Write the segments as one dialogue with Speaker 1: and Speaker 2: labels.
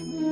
Speaker 1: සාදු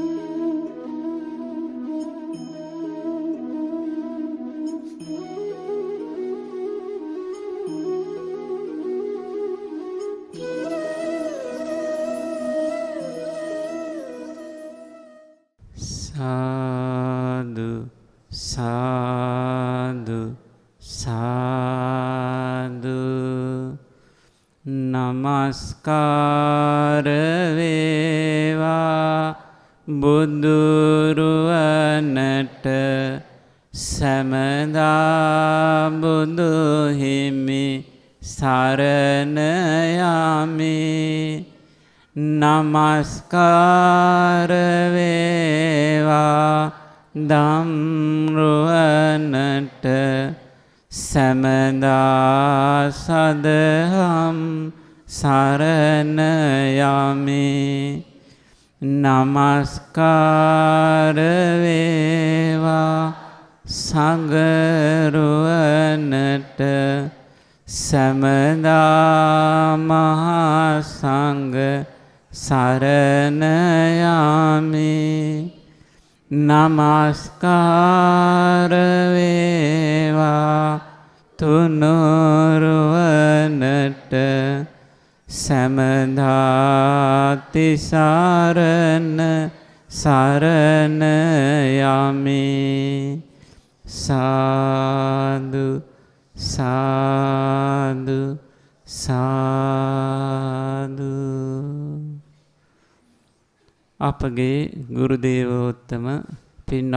Speaker 1: Namah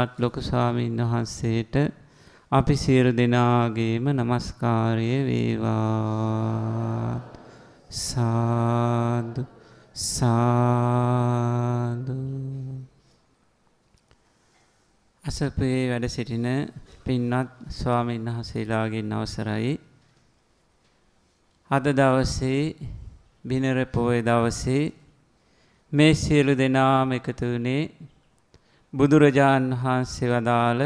Speaker 1: පින්වත් ලොකු ස්වාමීන් වහන්සේට අපි සියලු දෙනාගේම নমස්කාරය වේවා. සාදු සාදු. අසපේ වැඩ සිටින පින්වත් ස්වාමීන් වහන්සේලාගෙන් අවසරයි. අද දවසේ බිනර පොය දවසේ මේ සියලු දෙනාම එකතු වුණේ බුදුරජාණන් වහන්සේ වදාළ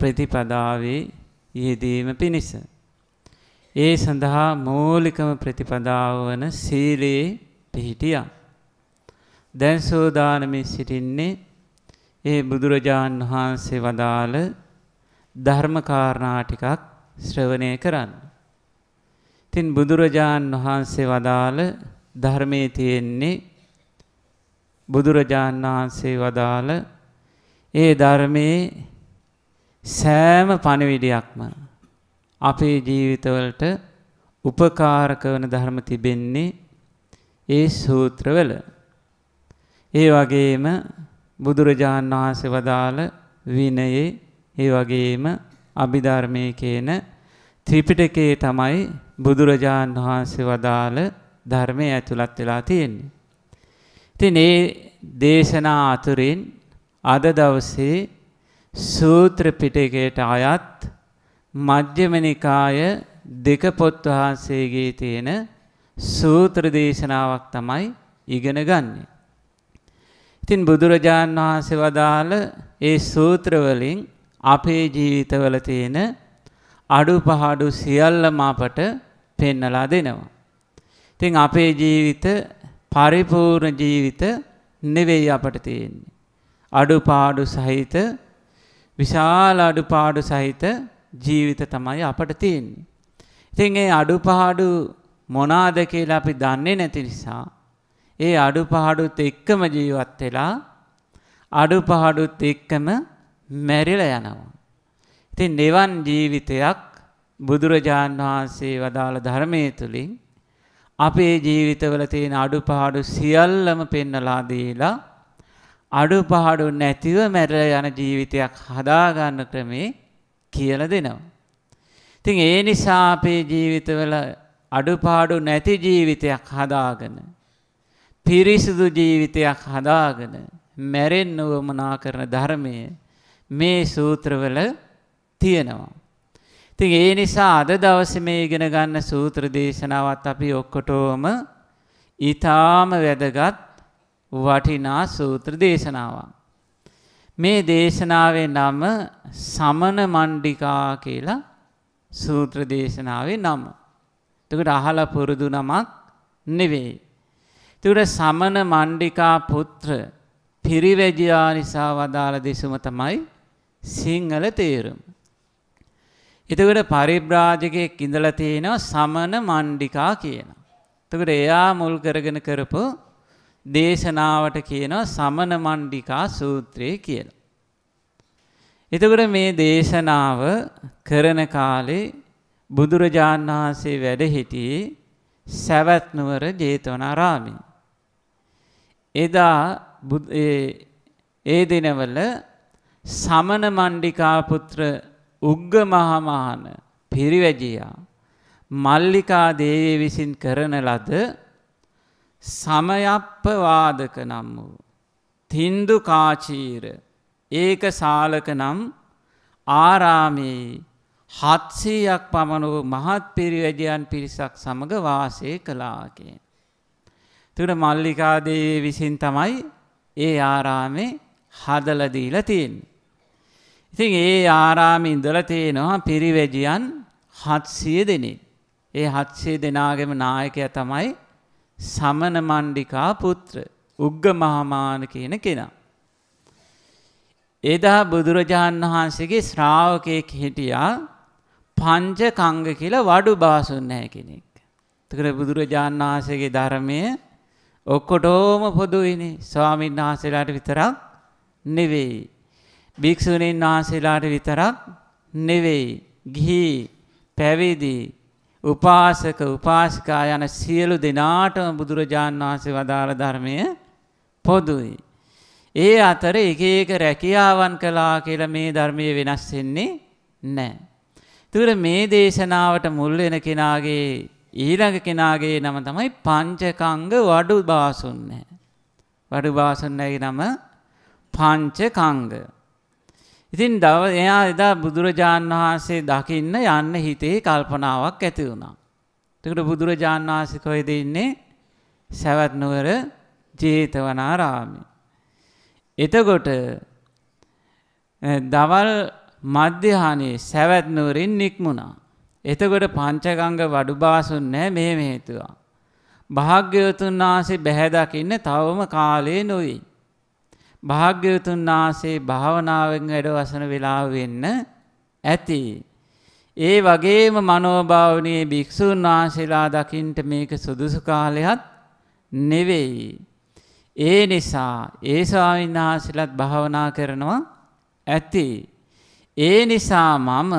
Speaker 1: ප්‍රතිපදාවේ යෙදීම පිණිස. ඒ සඳහා මූලිකම ප්‍රතිපදාව වන සීලයේ පිහිටියා. දැන් සෝදානමේ සිටින්නේ ඒ බුදුරජාණන් වහන්සේ වදාළ ධර්මකාරණා ටිකක් ශ්‍රවණය කරන්න. ඉතින් බුදුරජාණන් වහන්සේ වදාළ ධර්මයේ තියෙන්නේ බුදුරජාණන් වහන්සේ වදාළ ඒ ධර්මයේ සෑම පණවිඩයක්ම අපේ ජීවිතවලට උපකාරක වන ධර්ම තිබෙන්නේ ඒ සූත්‍රවල. ඒ වගේම බුදුරජාණන් වහන්සේ වදාළ විනයේ ඒ වගේම අභිධර්මයේ කියන ත්‍රිපිටකයේ තමයි බුදුරජාණන් වහන්සේ වදාළ ධර්මය ඇතුළත් වෙලා තියෙන්නේ. ඉතින් ඒ දේශනා අතුරින් අද දවසේ සූත්‍ර පිටකයට අයත් මජ්ක්‍ධිම නිකාය දෙක පොත් වහන්සේගේ තියෙන සූත්‍ර දේශනාවක් තමයි ඉගෙන ගන්නෙ. ඉතින් බුදුරජාණන් වහන්සේ වදාළ ඒ සූත්‍ර වලින් අපේ ජීවිතවල තියෙන අඩුපහඩු සියල්ලම අපට පෙන්නලා දෙනවා. ඉතින් අපේ ජීවිත පරිපූර්ණ ජීවිත නෙවෙයි අපට තියෙන්නේ. අඩුපාඩු සහිත විශාල අඩුපාඩු සහිත ජීවිත තමයි අපට තියෙන්නේ. ඉතින් ඒ අඩුපාඩු මොනාද කියලා අපි දන්නේ නැති නිසා ඒ අඩුපාඩුත් එක්කම ජීවත් වෙලා අඩුපාඩුත් එක්කම මැරිලා යනවා. ඉතින් නිවන් ජීවිතයක් බුදුරජාන් වහන්සේ වදාළ ධර්මයේ තුලින් අපේ ජීවිතවල තියෙන අඩුපාඩු සියල්ලම පෙන්නලා දීලා අඩුපාඩු නැතිව මැරලා යන ජීවිතයක් හදාගන්න ක්‍රමේ කියලා දෙනවා. ඉතින් ඒ නිසා අපේ ජීවිතවල අඩුපාඩු නැති ජීවිතයක් හදාගෙන පිරිසිදු ජීවිතයක් හදාගෙන මැරෙන්න උවමනා කරන ධර්මය මේ සූත්‍රවල තියෙනවා. ඉතින් ඒ නිසා අද දවසේ මේ ඉගෙන ගන්න සූත්‍ර දේශනාවත් අපි ඔක්කොටම ඊටාම වැදගත් වටිනා සූත්‍ර දේශනාවක්. මේ දේශනාවේ නම සමන මණ්ඩිකා කියලා සූත්‍ර දේශනාවේ නම. එතකොට අහලා පුරුදු නමක් නෙවෙයි. එතකොට සමන මණ්ඩිකා පුත්‍ර පිරිවැජියා නිසා වදාළ දෙසුම තමයි සිංහල තේරුම. එතකොට පරිබ්‍රාජකයෙක් ඉඳලා තියෙනවා සමන මණ්ඩිකා කියන. එතකොට එයා මුල් කරගෙන කරපු දේශනාවට කියනවා සමන මණ්ඩිකා සූත්‍රය කියලා. එතකොට මේ දේශනාව කරන කාලේ බුදුරජාණන් වහන්සේ වැඩ සිටියේ සැවැත් නුවර ජේතවනාරාමයේ. එදා ඒ දිනවල සමන මණ්ඩිකා පුත්‍ර උග්ග මහමහන පිරිවැජියා මල්ලිකා දේවිය විසින් කරන ලද සමයප්පවාදක නම් වූ තින්දු කාචීර ඒක සාලක නම් ආරාමයේ හත්සීයක් පමණ වූ මහත් පිරිවැජයන් පිරිසක් සමඟ වාසය කලාකෙන්. තුර මල්ලිකාදේ විසින් තමයි ඒ ආරාමේ හදලදීල තියෙන්. ඉතින් ඒ ආරාම ඉඳල තියෙනවා පිරිවැජියන් හත්සිය දෙනෙක්. ඒ හත්සේ දෙනාගෙම නායකය තමයි සමන මණ්ඩිකා පුත්‍ර උග්ග මහමාන කියන කෙනා. එදා බුදුරජාණන් වහන්සේගේ ශ්‍රාවකයෙක් හිටියා පංච කංග කියලා වඩු බාසුන් නැහැ කෙනෙක්. තකර බුදුරජාණන් වහන්සේගේ ධර්මය ඔක්කොටෝම පොදුයිනේ ස්වාමීන් වහන්සේලාට විතරක් නෙවෙයි. භික්‍ෂුණීන් වහන්සේලාට විතරක් නෙවෙයි. ගිහි පැවිදි උපාසක උපාසිකා යන සියලු දෙනාටම බුදුරජාණන් වහන්සේ වදාළ ධර්මය පොදුයි. ඒ අතර එක එක රැකියාවන් කලා කියලා මේ ධර්මය වෙනස් වෙන්නේ නෑ. තුර මේ දේශනාවට මුල් වෙන කෙනාගේ ඊළඟ කෙනාගේ නම තමයි පංචකංග වඩු බාසුන්න. වඩු බාසුන්නගේ නම පංචකංග. ඉතින් දව එයා එදා බුදුරජාණන් වහන්සේ දකින්න යන්න හිතේ කල්පනාවක් ඇති වුණා. තකට බුදුරජාණන් වහන්සේ කොයිද ඉන්නේ සැවත් නුවර ජේතවනාරාමි. එතකොට දවල් මධ්‍යහානයේ සැවැත් නුවරින් නික්මුණා. එතකොට පංචගංග වඩු බාසුන් නෑ මේ හේතුවා. භාග්‍යවතුන් වහන්සේ බැහැදකින්න තවම කාලේ නොවී. භාග්‍යවතුන් වහන්සේ භාවනාවෙන් වැඩ වසන වෙලාව වෙන්න ඇති. ඒ වගේම මනෝභාවනයේ භික්‍ෂූන් වහන්සේලා දකින්ට මේක සුදුසු කාලයත් නෙවෙයි. ඒ නිසා ඒ ස්වාමීන් වහන්සේලාත් භාවනා කරනවා ඇති. ඒ නිසා මම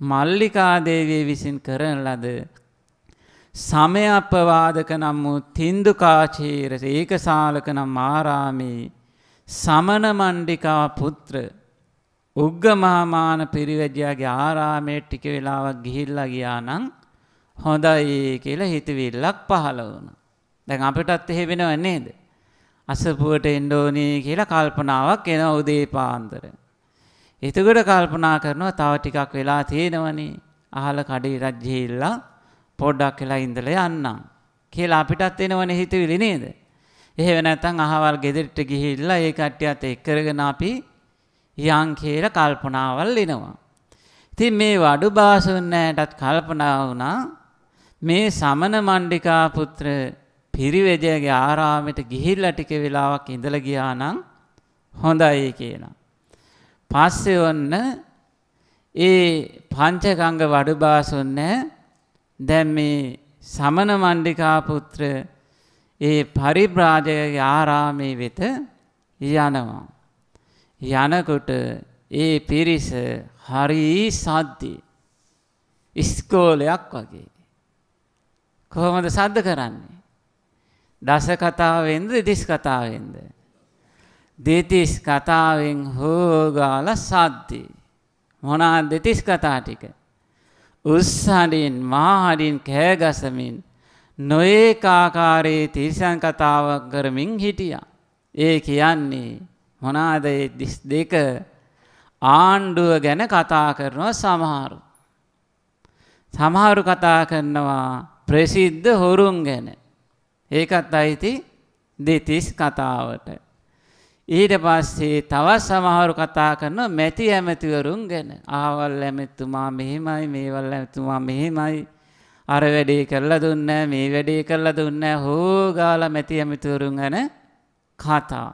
Speaker 1: මල්ලිකා දේවිය විසින් කරන ලද සමයපවාදක නම් වූ තින්දුකාචීර ඒකසාලක නම් ආරාමේ සමන මණ්ඩිකා පුත්‍ර උග්ගමහාමාන පිරිවැජයාගේ ආරාමයේ ටික වෙලාවක් ගිහිල්ලා ගියා නම් හොඳයි කියලා හිතවිල්ලක් පහළ වුණා. දැන් අපිටත් එහෙ වෙනව නේද? අසපුවට එන්න ඕනේ කියලා කල්පනාවක් එන උදේ පාන්දර. එතකොට කල්පනා කරනවා තව ටිකක් වෙලා තියෙනවනේ. අහල කඩේ රජ්ජෙහිල්ලා පොඩ්ඩක් වෙලා ඉඳලා යන්නම්. කියලා අපිටත් එනවනේ හිතවිලි නේද? එහෙම නැත්නම් අහවල් ගෙදරට ගිහිල්ලා ඒ කට්ටියත් එක් කරගෙන අපි යන් කියලා කල්පනාවල් එනවා. ඉතින් මේ වඩු බාසුන්නෑටත් කල්පනා වුණා මේ සමන මණ්ඩිකා පුත්‍ර පිරිවෙජයගේ ආරාමයට ගිහිල්ලා ටික වෙලාවක් ඉඳලා ගියා නම් හොඳයි කියලා. පස්සේ ඔන්න ඒ පංචගංග වඩුබාසොන්න දැන් මේ සමන මණ්ඩිකා පුත්‍ර ඒ පරිබ්‍රාජකගේ ආරාමයේ වෙත යනවා. යනකොට ඒ පිරිස හරි සද්දි ඉස්කෝලයක් වගේ. කොහොමද සද්ද කරන්නේ. දස කතාවෙන්ද දෙතිස් කතාවෙන්ද. දෙතිස් කතාවෙන් හෝගාල සද්දි. මොනා දෙතිස් කතා ටික. උත්සඩින් මාහඩින් කෑගසමින් නොඒකාකාරයේ තිරිසන් කතාවක් කරමින් හිටිය. ඒ කියන්නේ මොනාද දිස් දෙක ආණ්ඩුව ගැන කතා කරනවා සමහරු. සමහරු කතා කරනවා ප්‍රසිද්ධ හොරුන් ගැන. ඒකත් අයිති දෙතිස් කතාවට. ඊට පස්සේ තවත් සමහරු කතා කරන මැති ඇමතිවරුන් ගැන ආවල් ඇමැත්තුමා මෙහෙමයි මේවල් ඇමතුමා මෙහෙමයි අර වැඩේ කරලා දුන්න මේ වැඩේ කරලා දුන්න හෝගාල මැති ඇමතිවරුන් ගැන කතා.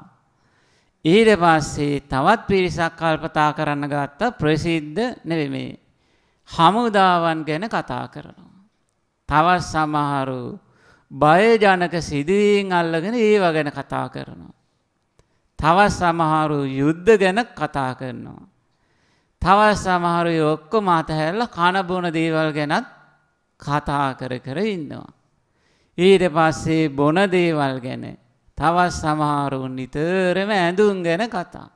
Speaker 1: ඊට පස්සේ තවත් පිරිසක් කල්පතා කරන්න ගත්ත ප්‍රසිද්ධ නෙවෙමේ. හමුදාවන් ගැන කතා කරනවා. තවත් සමහරු බයජනක සිදුවීම් අල්ලගෙන ඒව ගැන කතා කරනවා. තවත් සමහරු යුද්ධ ගැන කතා කරනවා. තවත් සමහරු ඔක්කොම අතහැරලා කන බොන දේවල් ගැනත් කතා කර කර ඉන්නවා. ඊට පස්සේ බොන දේවල් ගැන තවත් සමහරුන් නිතරම ඇඳුම් ගැන කතා.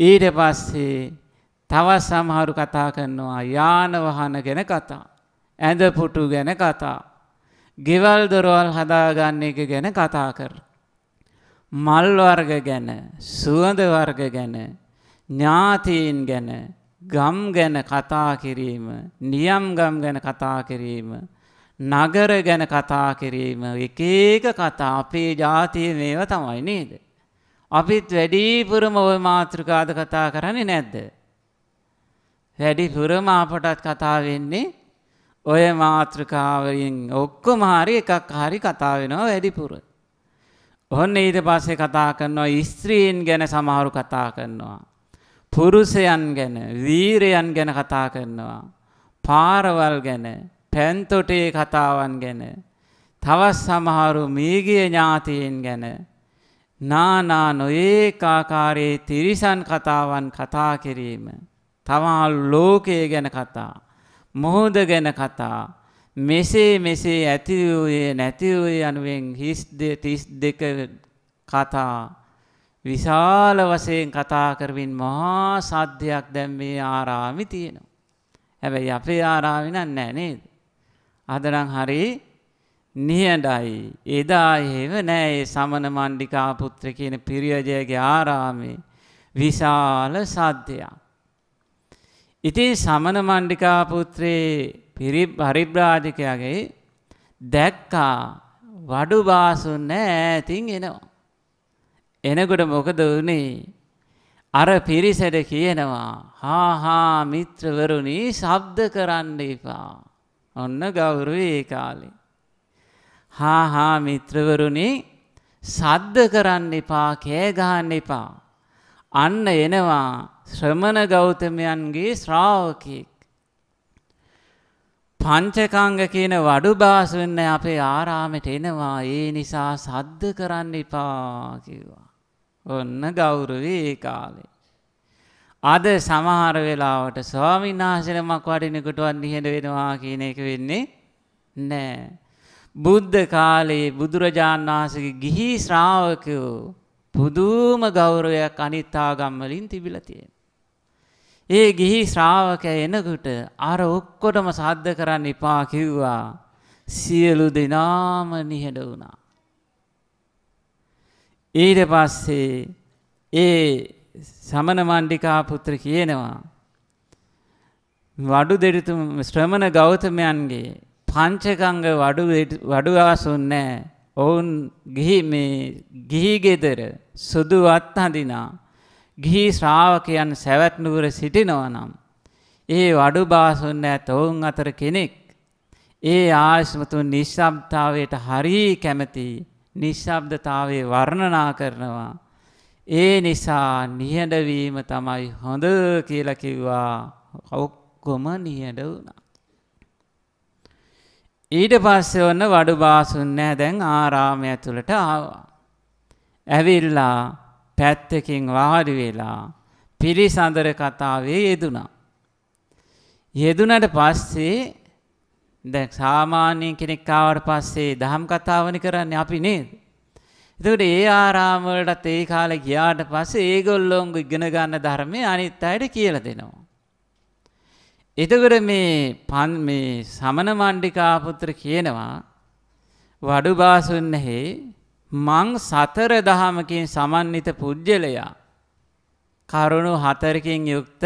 Speaker 1: ඊට පස්සේ තවත් සමහරු කතා කරනවා යාන වාහන ගැන කතා. ඇඳ පුටු ගැන කතා. ගෙවල් දොරවල් හදාගන්න එක ගැන කතා කර. මල් වර්ග ගැන සුවඳ වර්ග ගැන ඥාතීන් ගැන ගම් ගැන කතා කිරීම නියම් ගම් ගැන කතා කිරීම නගර ගැන කතා කිරීම එක එක කතා අපේ ජාතිය මේව තමයි නේද. අපිත් වැඩිපුරම ඔය මාතෘකාද කතා කරන්නේ නැද්ද. වැඩිපුරම අපටත් කතා වෙන්නේ ඔය මාතෘකාවලින් ඔක්කොම හරි එකක් හරි කතා වෙනවා වැඩිපුර. ඔන්න ඊට පස්සේ කතා කරනවා ස්ත්‍රීන් ගැන සමහරු කතා කරනවා. පුරුෂයන් ගැන වීරයන් ගැන කතා කරනවා. පාරවල් ගැන පැන්තොටේ කතාවන් ගැන තවත් සමහරු මීගිය ඥාතීන් ගැන නානා නොඒකාකාරයේ තිරිසන් කතාවන් කතා කිරීම තමල් ලෝකය ගැන කතා මොහොද ගැන කතා මෙසේ මෙසේ ඇති වූයේ නැති වූයේ යනුවෙන් හිස් තිස් දෙක කතා විශාල වශයෙන් කතා කරමින් මහා සද්ධයක් දැන් මේ ආරාමි තියෙනවා. හැබැයි අපේ ආරාමි නෑ නේද? අදනම් හරි නිහඬයි. එදා එහෙම නෑ ඒ සමන මණ්ඩිකා පුත්‍ර කියන පිරියජයගේ ආරාමේ විශාල සද්දයක්. ඉතින් සමන මණ්ඩිකා පුත්‍රේ පරිබ්‍රාජකයාගේ දැක්කා වඩු බාසුන් නෑ ඈතින් එනවා. එනකොට මොකද වුනේ? අර පිරිසට කියනවා හා හා මිත්‍රවරුනි ශබ්ද කරන්න එපා. ඔන්න ගෞරවේ ඒ කාලේ. හා හා මිත්‍රවරුනි සද්ද කරන්න එපා කෑ ගහන්න එපා. අන්න එනවා ශ්‍රමණ ගෞතමයන්ගේ ශ්‍රාවකයෙක්. පංචකංග කියන වඩු බාසුන්න අපේ ආරාමට එනවා ඒ නිසා සද්ද කරන්න එපා කිව්වා. ඔන්න ගෞරවේ ඒ කාලේ. අද සමහර වෙලාවට ස්වාමීන් වහන්සේනමක් වඩිනකොටවත් නිහඬ වෙනවා කියන එක වෙන්නේ නෑ. බුද්ධ කාලයේ බුදුරජාණන් වහන්සේගේ ගිහි ශ්‍රාවකයෝ පුදුම ගෞරවයක් අනිත් ආගම් වලින් තිබිලා තියෙනවා. ඒ ගිහි ශ්‍රාවකයා එනකොට අර ඔක්කොටම සාද්ද කරන්න එපා කිව්වා. සියලු දෙනාම නිහඬ වුණා. ඊට පස්සේ ඒ සමන මණ්ඩිකා පුත්‍ර කියනවා වඩු දෙරිතුම ශ්‍රමණ ගෞතමයන්ගේ පංචකංග වඩු වඩු ආසුන්නේ ඔවුන් ගිහි මේ ගිහි ගෙදර සුදු වත් හඳිනා. ගිහි ශ්‍රාවකයන් සැවැත් නුවර සිටිනවා නම් ඒ වඩු බාසුන්න ඇත ඔවුන් අතර කෙනෙක්. ඒ ආශ්මතුන් නිශ්ශබ්දතාවයට හරී කැමති නිශ්ශබ්දතාවයේ වර්ණනා කරනවා ඒ නිසා නිහඬවීම තමයි හොඳ කියලා කිව්වා ඔක්කොම නිහඬ වුණා. ඊට පස්සේ ඔන්න වඩු බාසුන් නැහැ දැන් ආරාමය ඇතුළට ආවා. ඇවිල්ලා පැත්තකින් වාඩි වෙලා පිළිසඳර කතාවේ යෙදුණා. යෙදුනට පස්සේ දැන් සාමාන්‍ය කෙනෙක් ආවට පස්සේ දහම් කතාවනි කරන්නේ අපි නේද? එතකොට ඒ ආරාම වලටත් ඒ කාලේ ගියාට පස්සේ ඒගොල්ලෝ ඉගෙන ගන්න ධර්මය අනිත් අයට කියලා දෙනවා. එතකොට මේ පන් මේ සමන මණ්ඩිකා පුත්‍ර කියනවා වඩු බාසුන්නහේ මං සතර දහමකින් සමන්විත පුජ්‍යලයා කරුණු හතරකින් යුක්ත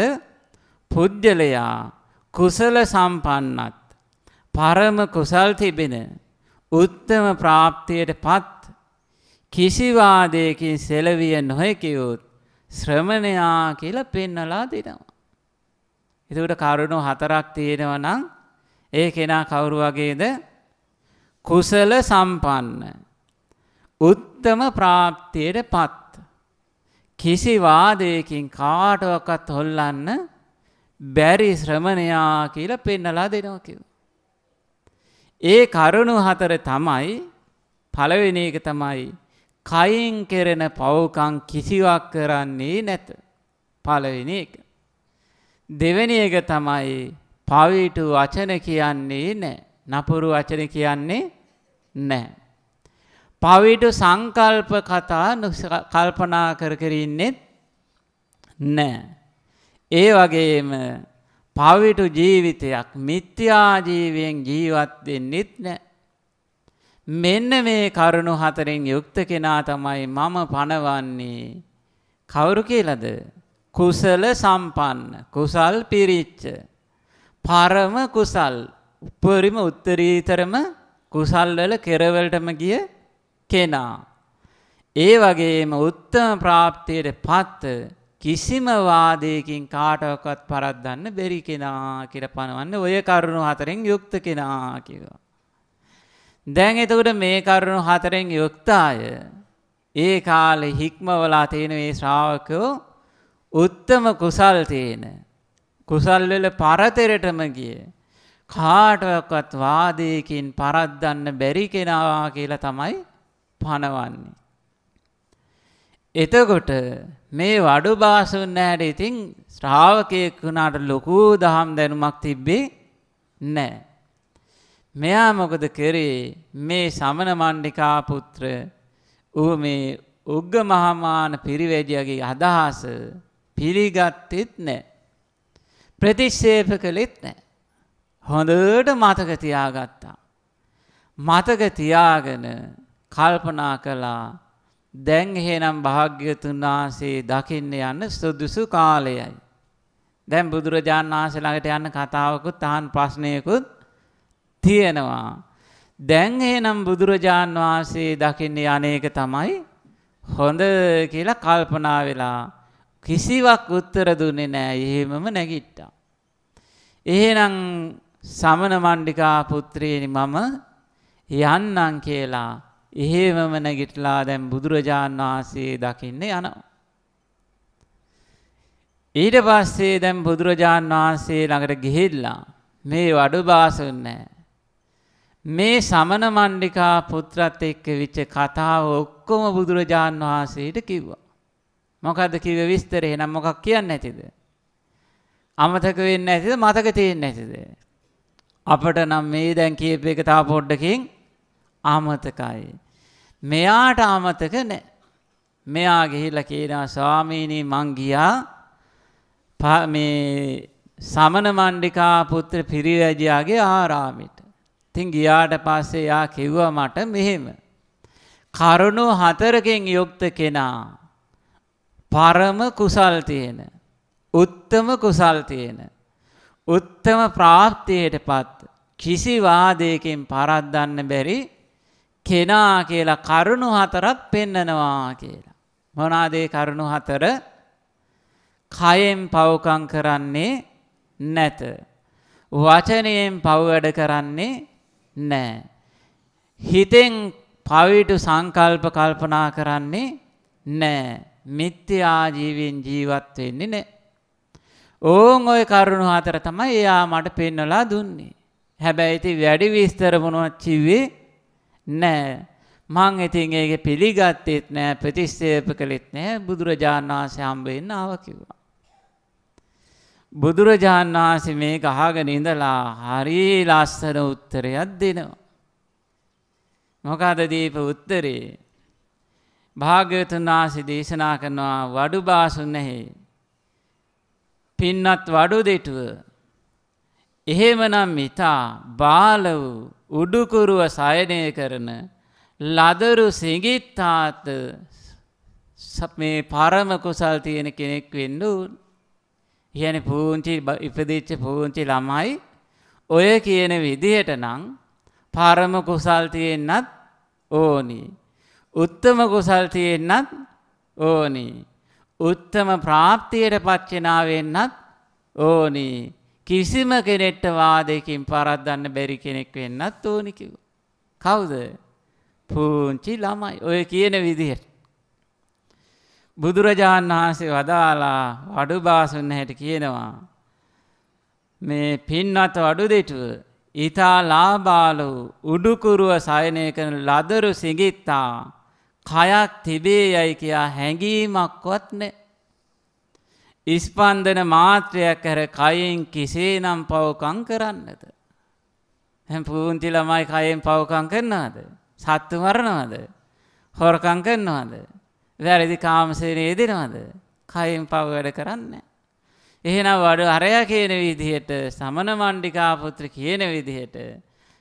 Speaker 1: පුජ්‍යලයා කුසල සම්පන්නත් පරම කුසල් තිබෙන උත්තම ප්‍රාප්තියට පත් කිසිවාදයකින් සෙලවිය නොහැකිවුත් ශ්‍රමණයා කියලා පෙන්නලා දෙනවා. එතකොට කරුණු හතරක් තියෙනවා නම් ඒ කෙනා කවුරු වගේද? කුසල සම්පන්න. උත්තම ප්‍රාප්තියට පත්. කිසි වාදයකින් කාටවත් හොල්ලන්න බැරි ශ්‍රමණයා කියලා පෙන්නලා දෙනවා කිව්වා. ඒ කරුණු හතර තමයි පළවෙනි එක තමයි කයින් කෙරෙන පව්කම් කිසිවක් කරන්නේ නැත. පළවෙනි එක. දෙවෙනි එක තමයි පවිටු වචන කියන්නේ නැහැ. නපුරු වචන කියන්නේ නැහැ. පවිටු සංකල්ප කතා කල්පනා කර කර ඉන්නෙත් නැහැ. ඒ වගේම පවිටු ජීවිතයක් මිත්‍යා ජීවයෙන් ජීවත් වෙන්නෙත් නැහැ. මෙන්න මේ කරුණු හතරෙන් යුක්ත කෙනා තමයි මම පණවන්නේ. කවුරු කියලාද? කුසල සම්පන්න, කුසල් පිරිච්ච, පරම කුසල්, උපරිම උත්තරීතරම කුසල් වල කෙරවලටම ගිය කෙනා. ඒ වගේම උත්තම ප්‍රාප්තියට පත් කිසිම වාදයකින් කාටවත් පරද්දන්න බැරි කෙනා කියලා පනවන්නේ ඔය කරුණු හතරෙන් යුක්ත කෙනා කියලා. දැන් එතකොට මේ කරුණු හතරෙන් යුක්ත අය ඒ කාලේ හික්මවලා තියෙන මේ ශ්‍රාවකයෝ උත්තම කුසල් තියෙන කුසල් වල පරතරටම ගිය කාටවත් වාදයකින් පරද්දන්න බැරි කෙනා කියලා තමයි පනවන්නේ. එතකොට මේ වඩු බාසුන් ඇයට ඉතින් ශ්‍රාවකයෙක් වුණාට ලොකු දහම් දැනුමක් තිබ්බේ නැහැ. මෙයා මොකද කරේ මේ සමන මණ්ඩිකා පුත්‍ර ඌ මේ උග්ග මහමාන පිරිවැජියගේ අදහස පිළිගත්තෙත් නැහැ. ප්‍රතික්ෂේප කළෙත් නැහැ. හොඳට මතක තියාගත්තා. මතක තියාගෙන කල්පනා කළා දැන් එහෙනම් භාග්‍යතුන් වහන්සේ දකින්න යන්න සුදුසු කාලයයි. දැන් බුදුරජාණන් වහන්සේ ළඟට යන්න කතාවකුත් අහන් ප්‍රශ්නයකුත් තියෙනවා. දැන් එහෙනම් බුදුරජාණන් වහන්සේ දකින්න යන්නේක තමයි හොඳ කියලා කල්පනා වෙලා කිසිවක් උත්තර දුන්නේ නැහැ. එහෙමම නැගිට්ටා. එහෙනම් සමන මණ්ඩිකා පුත්‍රයනි මම යන්නම් කියලා එහෙමම නැගිටලා දැන් බුදුරජාණන් වහන්සේ දකින්න යනවා. ඊට පස්සේ දැන් බුදුරජාණන් වහන්සේ ළඟට ගිහිල්ලා මේ වඩු බාසුන් නැහැ. මේ සමන මණ්ඩිකා පුත්‍රත් එක්ක විච්ච කතාව ඔක්කොම බුදුරජාණන් වහන්සේට කිව්වා. මොකද්ද කිව්වේ විස්තරේ එහෙනම් මොකක් කියන්නේ නැතිද? අමතක වෙන්නේ නැතිද මතක තියෙන්නේ නැතිද? අපට නම් මේ දැන් කියප එක තා පොඩ්ඩකින් අමතකයි. මෙයාට අමතක නෑ. මෙයා ගිහිල්ලා කියනවා ස්වාමීනි මං ගියා මේ සමන මණ්ඩිකා පුත්‍ර පිරිවැජියාගේ ආරාමෙට. ඉතින් ගියාට පස්සේ යා කිව්වා මට මෙහෙම. කරුණු හතරකින් යුක්ත කෙනා පරම කුසල් තියෙන උත්තම කුසල් තියෙන උත්තම ප්‍රාප්තියටපත් කිසි වාදයකින් පරද්දන්න බැරි කෙනා කියලා කරුණු හතරක් පෙන්නනවා කියලා. මොනාදේ කරුණු හතර කයෙන් පවකං කරන්නේ නැත. වචනයෙන් පව් වැඩ කරන්නේ නෑ. හිතෙන් පවිටු සංකල්ප කල්පනා කරන්නේ නෑ. මිත්‍යා ජීවෙන් ජීවත් වෙන්නේ නෑ. ඕන් ඔය කරුණු හතර තමයි එයා මට පෙන්නලා දුන්නේ. හැබැයි ඉතින් වැඩි විස්තර මොනවත් කිව්වේ නෑ. මං ඉතින් ඒක පිළිගත්තෙත් නෑ ප්‍රතික්ෂේප කළෙත් නෑ බුදුරජාණන් වහන්සේ හම්බ වෙන්න ආවා කිව්වා. බුදුරජාණන් වහන්සේ මේක අහගෙන ඉඳලා හරි ලස්සන උත්තරයක් දෙනවා. මොකද දීප උත්තරේ භාග්‍යවතුන් වහන්සේ දේශනා කරනවා වඩු බාසුන් නැහැ. පින්නත් වඩු දෙටුව. එහෙමනම් මිතා බාල වූ උඩුකුරුව සයනය කරන ලදරු සිඟිත්තාත මේ පරම කුසල් තියෙන කෙනෙක් වෙන්න උන්. කියන පූංචි ඉපදිච්ච පූංචි ළමයි ඔය කියන විදිහට නම් පරම කුසල් තියෙන්නත් ඕනි. උත්තම කුසල් තියෙන්නත් ඕනි. උත්තම ප්‍රාප්තියට පච්චනා වෙන්නත් ඕනි. කිසිම කෙනෙක්ට වාදයකින් පරද්දන්න බැරි කෙනෙක් වෙන්නත් ඕනි කිව්වා. කවුද? පුංචි ළමයි. ඔය කියන විදිහට. බුදුරජාණන් වහන්සේ වදාලා වඩු බාසුන්න හැට කියනවා. මේ පින්වත් වඩු දෙටුව ඉතා ලාබාලු උඩුකුරුව සයනය කරන ලදරු සිගිත්තා කයක් තිබේ යයි කියා හැඟීමක්වත් නෑ. ඉස්පන්දන මාත්‍රයක් කර කයින් කිසේ නම් පවකං කරන්නද. හැම් පූන්ති ළමයි කයෙන් පවකං කරනවාද. සත්තු මරණවාද. හොරකං කරනවාද. වැරදි කාමසේනය දෙනවද. කයින් පව වැඩ කරන්න. එහෙනම් වඩ අරයා කියන විදිහට සමන මණ්ඩිකාපුත්‍ර කියන විදිහට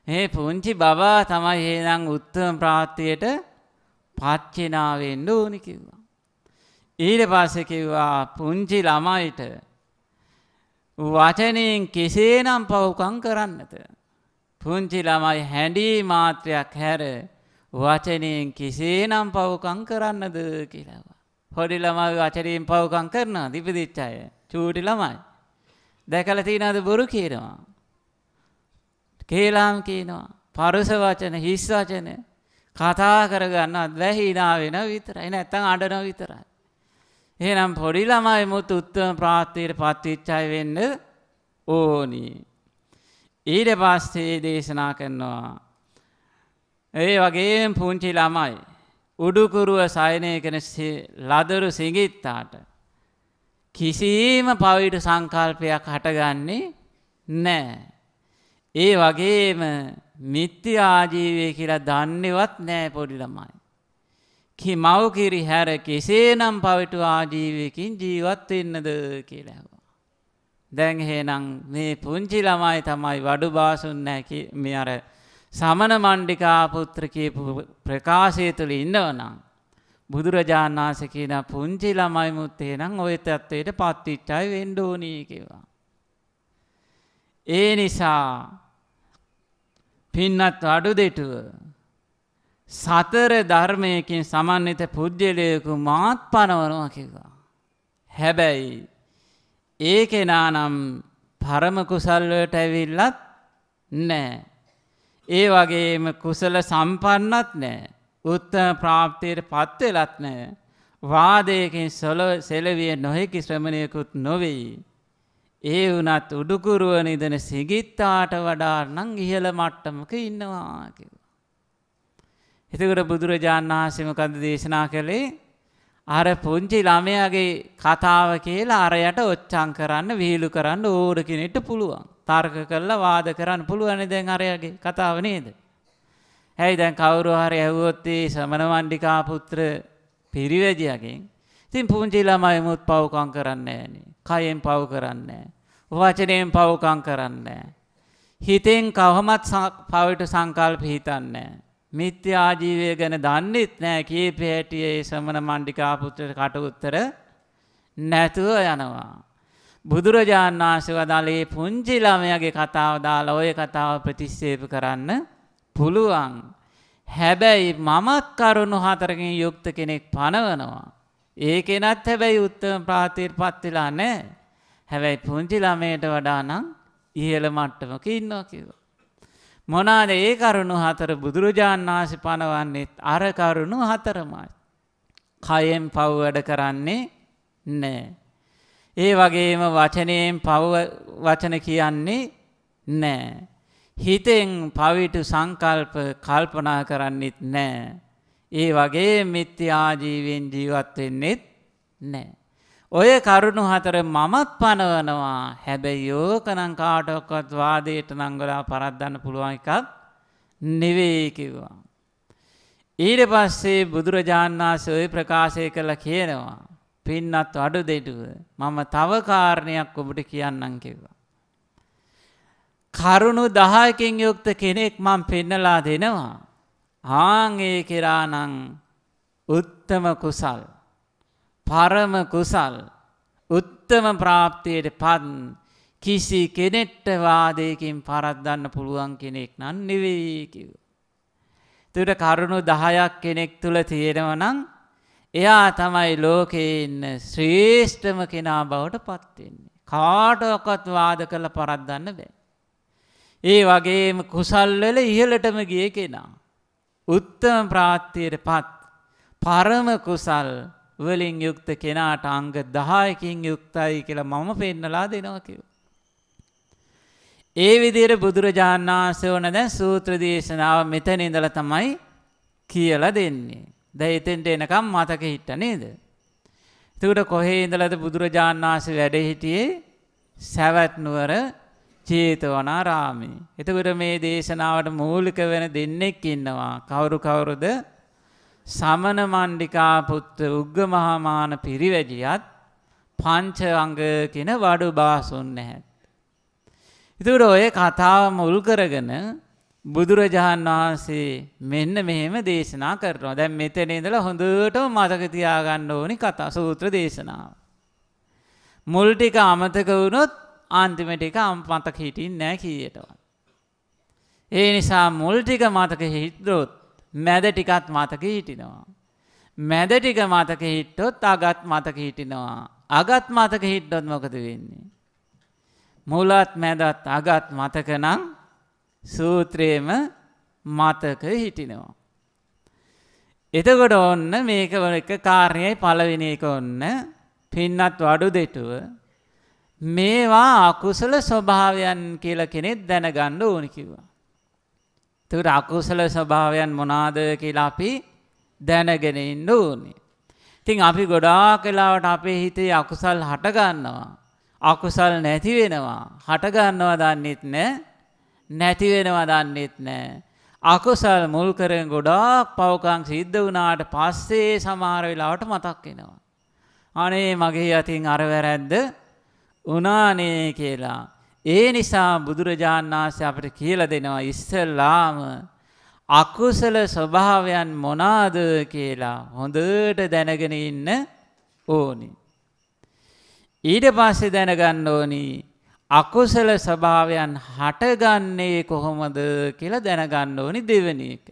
Speaker 1: මේ පුංචි බබා තමයි එහෙනම් උත්තම ප්‍රාත්තියට පච්චිනාවෙන්න ඕනි කිව්වා. ඊට පස්සේ කිව්වා පුංචි ළමයිට වචනයෙන් කෙසේනම් පවුකම් කරන්නද? පුංචි ළමයි හැඬී මාත්‍රයක් හැර වචනයෙන් කෙසේනම් පවුකම් කරන්නද කියලා. පොඩි ළමයි වචනයෙන් පවුකම් කරනවා ඉපදිච්ච අය. චූටි ළමයි. දැකලා තියනවාද බොරු කියනවා. කේලාම් කියනවා. පරුස වචන හිස් වචන කතා කරගන්නත් වැහිනා වෙන විතරයි. නැත්තම් අඬන විතරයි. එහෙනම් පොඩි ළමයි මුත් උත්තම ප්‍රාර්ථීට පත්වෙච්ච අය වෙන්න ඕනි. ඊට පස්සේ දේශනා කරනවා. ඒ වගේම පුංචි ළමයි උඩුකුරුව සයනය කන ලදරු සිඟිත්තාට කිසිීම පවිට සංකල්පයක් හටගන්නේ නෑ. ඒ වගේම මිත්‍ය ආජීවය කියලා දන්නවත් නෑ පොඩි ළමයි. කි මවකිරි හැර කෙසේ නම් පවිටු ආජීවයකින් ජීවත් වෙන්නද කියලාවා. දැන් හේනම් මේ පුංචි ළමයි තමයි වඩු බාසුන් නෑ මේ අර සමන මණ්ඩිකා පුත්‍ර කියපු ප්‍රකාශය තුළ ඉන්නවනම් බුදුරජාණන් වහන්සේ කියන පුංචි ළමයි මුත් එහෙනම් ওই තත්වයට පත්විච්චයි වෙන්න ඕනී කියලා. ඒ නිසා පින්නත් අඩු දෙටුව සතර ධර්මයකින් සමන්විත පුද්ගලයෙකු මාත් පනවනවා කිව්වා. හැබැයි ඒ කෙනා නම් පරම කුසල් වලට ඇවිල්ලත් නැහැ. ඒ වගේම කුසල සම්පන්නත් නැහැ. උත්තම ප්‍රාප්තියට පත්වෙලත් නෑ. වාදයකින් සොලව සෙලවිය නොහෙකි ශ්‍රමණයකුත් නොවෙයි. ඒ වනත් උඩුකුරුව නිදන සිගිත්තාට වඩා නං ඉහළ මට්ටමක ඉන්නවා කිව. එතකට බුදුරජාණන් වහන්සමකද දේශනා කළේ? අර පුංචි ළමයාගේ කතාව කියලා අරයට ඔච්චං කරන්න විහිලු කරන්න ඕර කෙනෙට පුළුවන්. තර්ක කරලා වාද කරන්න පුළුවන දැන් අරයගේ කතාව නේද. ඇයි දැන් කවුරු හරි ඇහුවොත් ඒ ශ්‍රමණ මණ්ඩිකා පුත්‍ර පිරිවැජියගෙන් ඉතින් පුංචි ළමයි මුත් පව්කම් කරන්නේ නෑනේ. කයෙන් පව් කරන්නේ වචනයෙන් පව්කම් කරන්නේ හිතෙන් කවමත් පවිට සංකල්ප හිතන්නේ මිත්‍යා ජීවය ගැන දන්නෙත් නෑ කීපේ හැටියේ ශ්‍රමණ මණ්ඩිකා පුත්‍රට කට උත්තර නැතුව යනවා. බුදුරජාණන් වහන්සේ වදාළේ පුංචි ළමයාගේ කතාව දාලා ওই කතාව ප්‍රතික්ෂේප කරන්න පුළුවන්. හැබැයි මමත් කරුණු හතරකින් යුක්ත කෙනෙක් පනවනවා. ඒ කෙනත් හැබැයි උත්තම ප්‍රාතිර් පත්වෙලා නෑ. හැබැයි පුංචි ළමයට වඩා නම් ඉහළ මට්ටමක ඉන්නවා කිව්වා. මොනාද ඒ කරුණු හතර බුදුරජාණන් වහන්සේ පනවන්නේත් අර කරුණු හතරමයි. කයෙන් පව් වැඩ කරන්නේ නෑ. ඒ වගේම වචනයෙන් පව් වචන කියන්නේ නෑ. හිතෙන් පවිටු සංකල්ප කල්පනා කරන්නෙත් නෑ. ඒ වගේ මිත්‍යාජීවෙන් ජීවත් වෙන්නෙත් නෑ. ඔය කරුණු හතර මමත් පනවනවා හැබැයි යෝකනං කාටොක්කොත් වාදයට නංගලා පරද්දන්න පුළුවන් එකක් නෙවෙයි කිව්වා. ඊට පස්සේ බුදුරජාණන් වහන්සේ ඔය ප්‍රකාශය කළ කියනවා. පින්නත් අඩු දෙටුව මම තව කාරණයක් ඔබට කියන්නම් කිව්වා. කරුණු දහයකින් යුක්ත කෙනෙක් මං පෙන්නලා දෙනවා. ආංඒ කෙරානං උත්තම කුසල්. පරම කුසල් උත්තම ප්‍රාප්තියට පන් කිසි කෙනෙට්ට වාදයකින් පරද්දන්න පුළුවන් කෙනෙක් නන් නෙවෙයි කිව. තුට කරුණු දහයක් කෙනෙක් තුළ තියෙනවනං එයා තමයි ලෝකෙන්න ශ්‍රේෂ්ඨම කෙනා බවට පත්වෙන්නේ. කාටොකොත් වාද කළ පරද්දන්න බෑ. ඒ වගේම කුසල්වල ඉහලටම ගිය කෙනා. උත්තම ප්‍රාත්තියට පත් පරම කුසල් වලින් යුක්ත කෙනාට අංග 10කින් යුක්තයි කියලා මම පෙන්නලා දෙනවා කිව්වා. ඒ විදිහට බුදුරජාණන් වහන්සේ ඕන දැන් සූත්‍ර දේශනාව මෙතන ඉඳලා තමයි කියලා දෙන්නේ. දැන් එතෙන්ට එනකම් මතක හිට නේද? එතකොට කොහේ ඉඳලාද බුදුරජාණන් වහන්සේ වැඩ හිටියේ? සවැත් නුවර චේතවනාරාමේ. එතකොට මේ දේශනාවට මූලික වෙන දෙන්නෙක් ඉන්නවා. කවුරු කවුරුද? සමන මණ්ඩිකා පුත්‍ර උග්ගමහාමාන පිරිවැජියත් පංච අංග කියන වඩු බාසුන් නැහැ. එතකොට ඔය කතාව මුල් කරගෙන බුදුරජාණන් වහන්සේ මෙන්න මෙහෙම දේශනා කරනවා. දැන් මෙතන ඉඳලා හොඳටම මතක තියාගන්න ඕනි කතා සූත්‍ර දේශනාව. මුල් ටික අමතක වුණොත් අන්තිම ටික මතක හිටින්නේ නැහැ කීයටවත්. ඒ නිසා මුල් ටික මතක හිටියොත් මැද ටිකත් මතක හිටිනවා. මැද ටික මතක හිට්ටොත් අගත් මතක හිටිනවා. අගත් මතක හිට්ටොත් මොකද වෙන්නේ? මුලත් මැදත් අගත් මතක නම් සූත්‍රයේම මතක හිටිනවා. එතකොට ඔන්න මේක එක කාරණයයි පළවෙනි එක ඔන්න පින්නත් වඩු දෙටුව මේවා අකුසල ස්වභාවයන් කියලා කෙනෙක් දැනගන්න ඕනි කිව්වා. එතකොට අකුසල ස්වභාවයන් මොනවාද කියලා අපි දැනගෙන ඉන්න ඕනේ. ඉතින් අපි ගොඩාක් වෙලාවට අපේ හිතේ අකුසල් හට ගන්නවා. අකුසල් නැති වෙනවා. හට ගන්නවා දන්නෙත් නැහැ. නැති වෙනවා දන්නෙත් නැහැ. අකුසල් මුල් කරගෙන ගොඩාක් පවකම් සිද්ධ වුණාට පස්සේ සමහර වෙලාවට මතක් වෙනවා. අනේ මගේ අතින් අර වැරැද්ද උනානේ කියලා. ඒ නිසා බුදුරජාණන් වහන්සේ අපිට කියලා දෙනවා ඉස්සෙල්ලාම අකුසල ස්වභාවයන් මොනවාද කියලා හොඳට දැනගෙන ඉන්න ඕනි. ඊට පස්සේ දැනගන්න ඕනි අකුසල ස්වභාවයන් හටගන්නේ කොහොමද කියලා දැනගන්න ඕනි දෙවෙනි එක.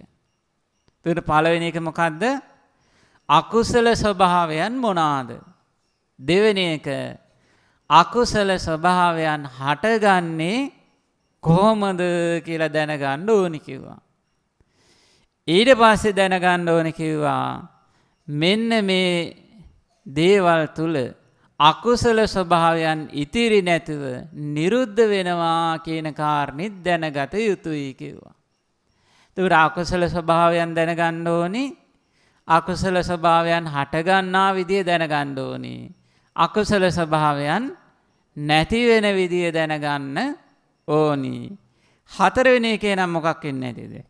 Speaker 1: එතකොට පළවෙනි එක මොකද්ද? අකුසල ස්වභාවයන් මොනවාද? දෙවෙනි එක අකුසල ස්වභාවයන් හටගන්නේ කොහොමද කියලා දැනගන්න ඕනි කිව්වා. ඊට පස්සේ දැනගන්න ඕනි කිව්වා මෙන්න මේ දේවල් තුල අකුසල ස්වභාවයන් ඉතිරි නැතුව නිරුද්ධ වෙනවා කියන කාරණෙත් දැනගත යුතුයි කිව්වා. එතකොට අකුසල ස්වභාවයන් දැනගන්න ඕනි අකුසල ස්වභාවයන් හටගන්නා විදිය දැනගන්න ඕනි. අකුසල ස්වභාවයන් නැති වෙන විදිය දැනගන්න ඕනි. හතරවෙනි එකේ නම් මොකක් වෙන්නේ නැතිද?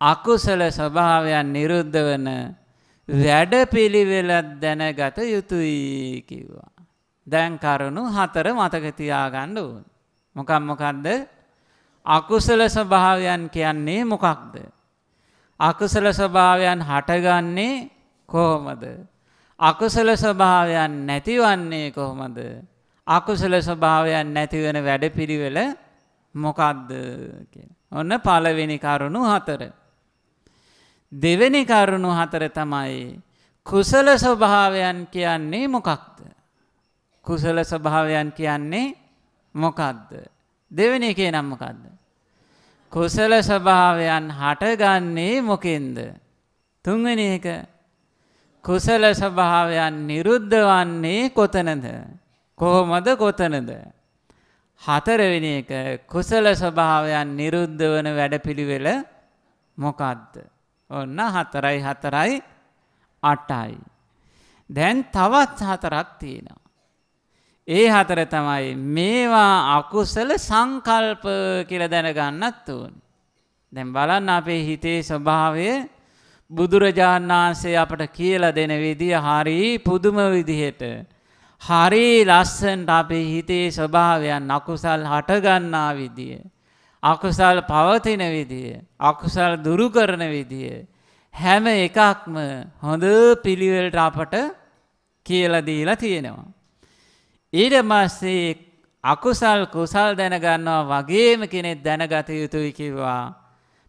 Speaker 1: අකුසල ස්වභාවයන් නිරුද්ධ වෙන වැඩපිළිවෙලක් දැනගත යුතුයි කිව්වා. දැන් කරුණු හතර මතක තියාගන්න ඕන. මොකක් මොකක්ද? අකුසල ස්වභාවයන් කියන්නේ මොකක්ද? අකුසල ස්වභාවයන් හටගන්නේ කොහොමද? අකුසල ස්වභාවයන් නැතිවන්නේ කොහොමද? අකුසල ස්වභාවයන් නැති වෙන වැඩපිළිවෙල මොකක්ද කියන. ඔන්න පළවෙනි කරුණු හතර. දෙවෙනි කරුණු හතර තමයි කුසල ස්වභාවයන් කියන්නේ මොකක්ද? කුසල ස්වභාවයන් කියන්නේ මොකක්ද? දෙවෙනි එකේ නම් මොකක්ද? කුසල ස්වභාවයන් හටගන්නේ මොකෙන්ද? තුන්වෙනි එක කුසල ස්වභාවයන් නිරුද්ධ වන්නේ කොතනද? කොහොමද කොතනද? හතරවෙනි එක කුසල ස්වභාවයන් නිරුද්ධ වන වැඩපිළිවෙල මොකක්ද? ඔන්න හතරයි හතරයි අටයි. දැන් තවත් හතරක් තියෙනවා. ඒ හතර තමයි මේවා අකුසල සංකල්ප කියල දැනගන්නත් ඕන. දැන් බලන්න අපේ හිතේ ස්වභාවය බුදුරජාණන් වහන්සේ අපට කියල දෙන විදිය හරි පුදුම විදිහට. හරි ලස්සන්ට අපේ හිතේ ස්වභාවයන් අකුසල් හටගන්නා විදිය. අකුසල් පවතින විදිය අකුසල් දුරු කරන විදිය හැම එකක්ම හොඳ පිළිවෙලට අපට කියලා දීලා තියෙනවා. ඊට පස්සේ අකුසල් කුසල් දැනගන්නවා වගේම කෙනෙක් දැනගත යුතුයි කිව්වා.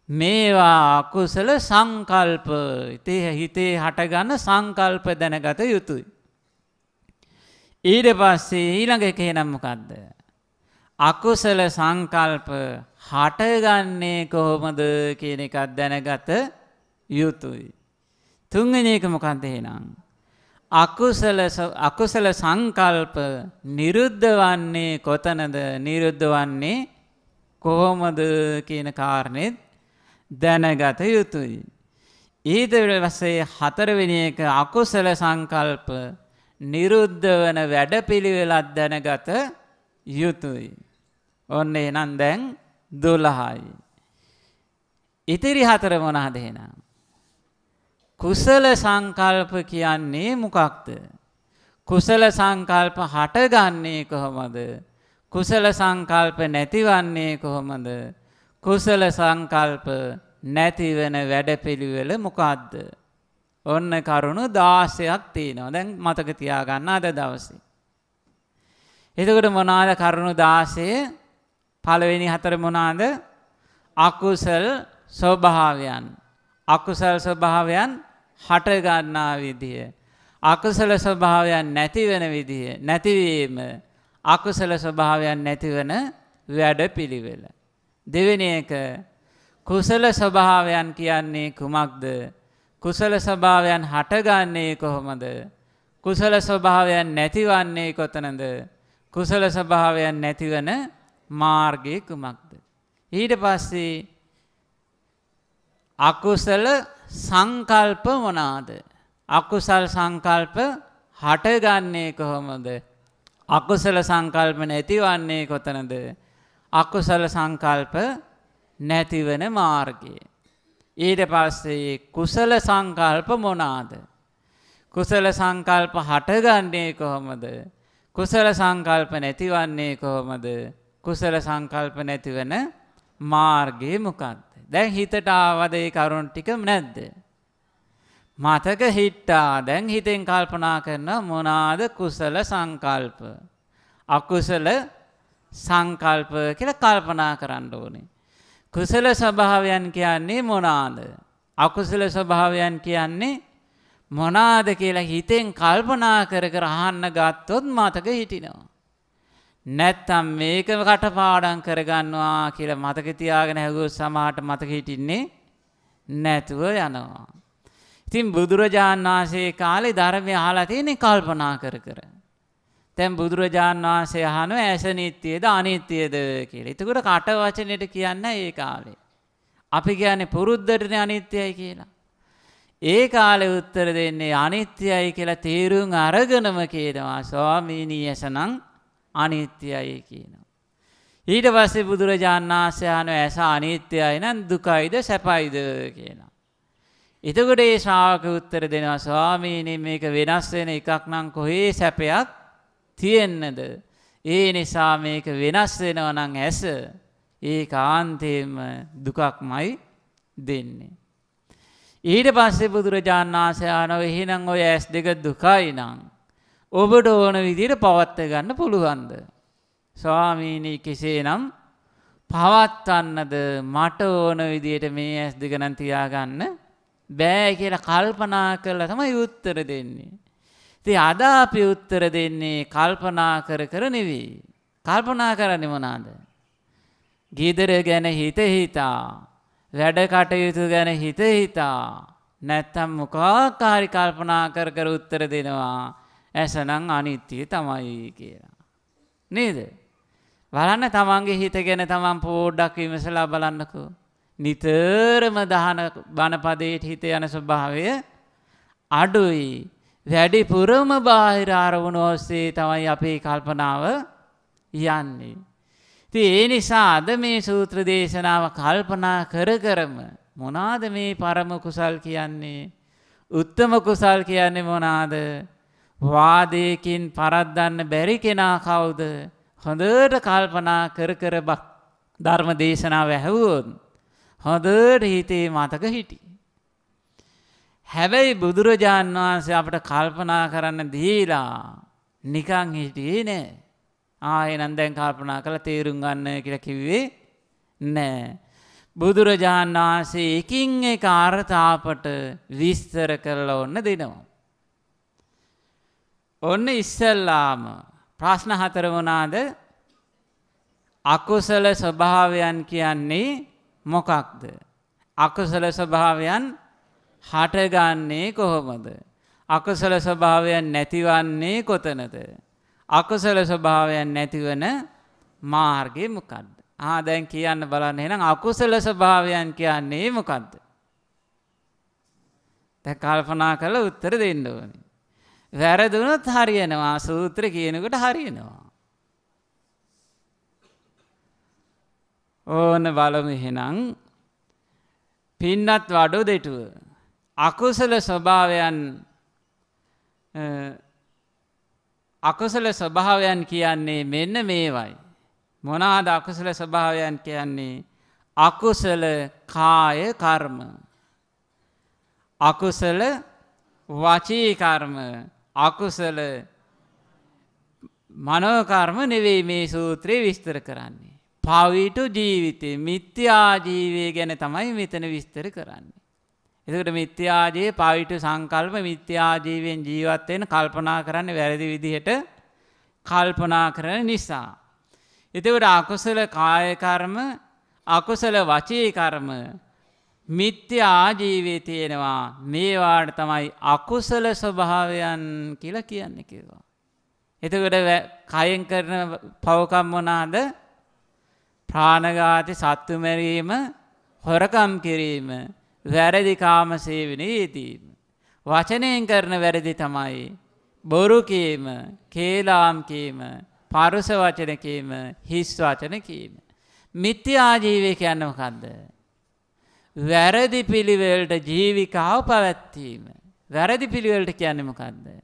Speaker 1: මේවා අකුසල සංකල්ප ඉතේ හිතේ හටගන්න සංකල්ප දැනගත යුතුයි. ඊට පස්සේ ඊළඟ එක නම් මොකද්ද? අකුසල සංකල්ප හටගන්නේ කොහොමද කියන එකක් දැනගත යුතුයි. තුන්වෙනි එක මොකක්ද එහෙනම්? අකුසල අකුසල සංකල්ප නිරුද්ධ වන්නේ කොතනද නිරුද්ධ වන්නේ කොහොමද කියන කාරණෙත් දැනගත යුතුයි. ඊට පස්සේ හතරවෙනි එක අකුසල සංකල්ප නිරුද්ධ වන වැඩපිළිවෙලක් දැනගත යුතුයි. ඔන්න එහෙනම් දැන් 12යි. ඉතිරි හතර මොනවාද එහෙනම්? කුසල සංකල්ප කියන්නේ මොකක්ද? කුසල සංකල්ප හටගන්නේ කොහොමද? කුසල සංකල්ප නැතිවන්නේ කොහොමද? කුසල සංකල්ප නැතිවෙන වැඩපිළිවෙල මොකක්ද? ඔන්න කරුණු 16ක් තියෙනවා. දැන් මතක තියාගන්න අද දවසේ. එතකොට මොනවාද කරුණු 16? පළවෙනි හතර මොනවාද? අකුසල් ස්වභාවයන්. අකුසල් ස්වභාවයන් හට ගන්නා විදිය. අකුසල ස්වභාවයන් නැති වෙන විදිය. නැතිවීම අකුසල ස්වභාවයන් නැතිවන වැඩපිළිවෙල. දෙවෙනි එක කුසල ස්වභාවයන් කියන්නේ කුමක්ද? කුසල ස්වභාවයන් හටගන්නේ කොහොමද? කුසල ස්වභාවයන් නැතිවන්නේ කොතනද? කුසල ස්වභාවයන් නැතිවන මාර්ගය කුමක්ද? ඊට පස්සේ අකුසල සංකල්ප මොනාද? අකුසල් සංකල්ප හටගන්නේ කොහොමද? අකුසල සංකල්ප නැතිවන්නේ කොතනද? අකුසල සංකල්ප නැතිවන මාර්ගය. ඊට පස්සේ කුසල සංකල්ප මොනාද? කුසල සංකල්ප හටගන්නේ කොහොමද? කුසල සංකල්ප නැතිවන්නේ කොහොමද? කුසල සංකල්ප නැතිවන මාර්ගය මොකක්ද? දැන් හිතට ආවද ඒ කරුණ ටික නැද්ද? මතක හිට්ටා දැන් හිතෙන් කල්පනා කරන මොනාද කුසල සංකල්ප අකුසල සංකල්ප කියලා කල්පනා කරන්න ඕනේ. කුසල ස්වභාවයන් කියන්නේ මොනාද? අකුසල ස්වභාවයන් කියන්නේ මොනාද කියලා හිතෙන් කල්පනා කර කර අහන්න ගත්තොත් මතක හිටිනවා. නැත්තම් මේක කටපාඩම් කරගන්නවා කියලා මතක තියාගෙන හැගුවොත් සමහරට මතක හිටින්නේ නැතුව යනවා. ඉතින් බුදුරජාණන් වහන්සේ කාලේ ධර්මය අහලා තියෙන්නේ කල්පනා කර කර. දැන් බුදුරජාණන් වහන්සේ අහනවා ඇස නිට්ටියද අනිත්‍යද කියලා. එතකොට කට වචනෙට කියන්නේ ඒ කාලේ. අපි කියන්නේ පුරුද්දටනේ අනිත්‍යයි කියලා. ඒ කාලේ උත්තර දෙන්නේ අනිත්‍යයි කියලා තේරුම් අරගෙනම කියනවා ස්වාමීනි ඇසනම් අනිත්‍යයි කියනවා. ඊට පස්සේ බුදුරජාණන් වහන්සේ අහනවා ඇස අනිත්‍යයි නම් දුකයිද සැපයිද කියනවා. එතකොට ඒ ශ්‍රාවක උත්තර දෙනවා ස්වාමීනි මේක වෙනස් වෙන එකක් නම් කොහේ සැපයක් තියෙන්නද? ඒ නිසා මේක වෙනස් වෙනවා නම් ඇස ඒකාන්තයෙන්ම දුකක්මයි දෙන්නේ. ඊට පස්සේ බුදුරජාණන් වහන්සේ ආනෝ එහෙනම් ඔය ඇස් දෙක දුකයි නම් ඔබට ඕන විදිහට පවත්ත ගන්න පුළුවන්ද? ස්වාමීනි කෙසේනම් පවත්වන්නද මට ඕන විදිහට මේ ඇස් දෙක නම් තියාගන්න බෑ කියලා කල්පනා කරලා තමයි උත්තර දෙන්නේ. ඉතින් අද අපි උත්තර දෙන්නේ කල්පනා කර කර නෙවෙයි. කල්පනා කරන්නේ මොනවාද? ගීදර ගැන හිත හිතා වැඩ කටයුතු ගැන හිත හිතා නැත්තම් මොකක් හරි කල්පනා කර කර උත්තර දෙනවා ඇසනම් අනිත්‍ය තමයි කියලා. නේද? බලන්න තමන්ගේ හිත ගැන තමන් පොඩ්ඩක් විමසලා බලන්නකෝ. නිතරම දහන බණපදයට හිත යන ස්වභාවය අඩුයි. වැඩිපුරම බාහිර අරමුණු ඔස්සේ තමයි අපේ කල්පනාව යන්නේ. ඉතින් ඒ නිසා අද මේ සූත්‍ර දේශනාව කල්පනා කර කරම මොනවාද මේ පරම කුසල් කියන්නේ? උත්තම කුසල් කියන්නේ මොනවාද? වාදයකින් පරද්දන්න බැරි කෙනා කවුද? හොඳට කල්පනා කර කර ධර්ම දේශනාව ඇහුවොත් හොඳට හිතේ මතක හිටි. හැබැයි බුදුරජාන් වහන්සේ අපට කල්පනා කරන්න දීලා නිකං හිටියේ නෑ. ආයෙනම් දැන් කල්පනා කළා තේරුම් ගන්න කියලා කිව්වේ නෑ. බුදුරජාණන් වහන්සේ එකින් එක අර්ථ අපට විස්තර කරලා ඔන්න දෙනවා. ඔන්න ඉස්සල්ලාම ප්‍රශ්න හතර මොනාද? අකුසල ස්වභාවයන් කියන්නේ මොකක්ද? අකුසල ස්වභාවයන් හටගන්නේ කොහොමද? අකුසල ස්වභාවයන් නැතිවන්නේ කොතනද? අකුසල ස්වභාවයන් නැතිවන මාර්ගය මොකද්ද? ආ දැන් කියන්න බලන්න එහෙනම් අකුසල ස්වභාවයන් කියන්නේ මොකද්ද? දැන් කල්පනා කරලා උත්තර දෙන්න ඕනේ. වැරදුනොත් හරියනවා සූත්‍ර කියනකොට හරියනවා. ඕන බලමු එහෙනම් පින්නත් වඩු දෙටුව අකුසල ස්වභාවයන් අකුසල ස්වභාවයන් කියන්නේ මෙන්න මේවයි. මොනාද අකුසල ස්වභාවයන් කියන්නේ අකුසල කාය කර්ම. අකුසල වචී කර්ම අකුසල මනෝකර්ම නෙවෙයි මේ සූත්‍රයේ විස්තර කරන්නේ. පවිටු ජීවිතේ මිත්‍යා ජීවය ගැන තමයි මෙතන විස්තර කරන්නේ. එතකොට මිත්‍යාජයේ පවිටු සංකල්ප මිත්‍යාජීවයෙන් ජීවත් වෙන කල්පනා කරන්නේ වැරදි විදිහට කල්පනා කරන නිසා. එතකොට අකුසල කාය කර්ම අකුසල වචී කර්ම මිත්‍යා ජීවේ තියෙනවා මේවාට තමයි අකුසල ස්වභාවයන් කියලා කියන්නේ කිව්වා. එතකොට කයෙන් කරන පවකම් මොනවාද? ප්‍රාණඝාතී සත්තු මැරීම, හොරකම් කිරීම, වැරදි කාම සේවනයේ යෙදීම. වචනයෙන් කරන වැරදි තමයි බොරු කීම, කේලාම් කීම, පරුස වචන කීම, හිස් වචන කීම. මිත්‍යා ජීවය කියන්නේ මොකද්ද? වැරදි පිළිවෙලට ජීවිකාව පැවැත්වීම. වැරදි පිළිවෙලට කියන්නේ මොකද්ද?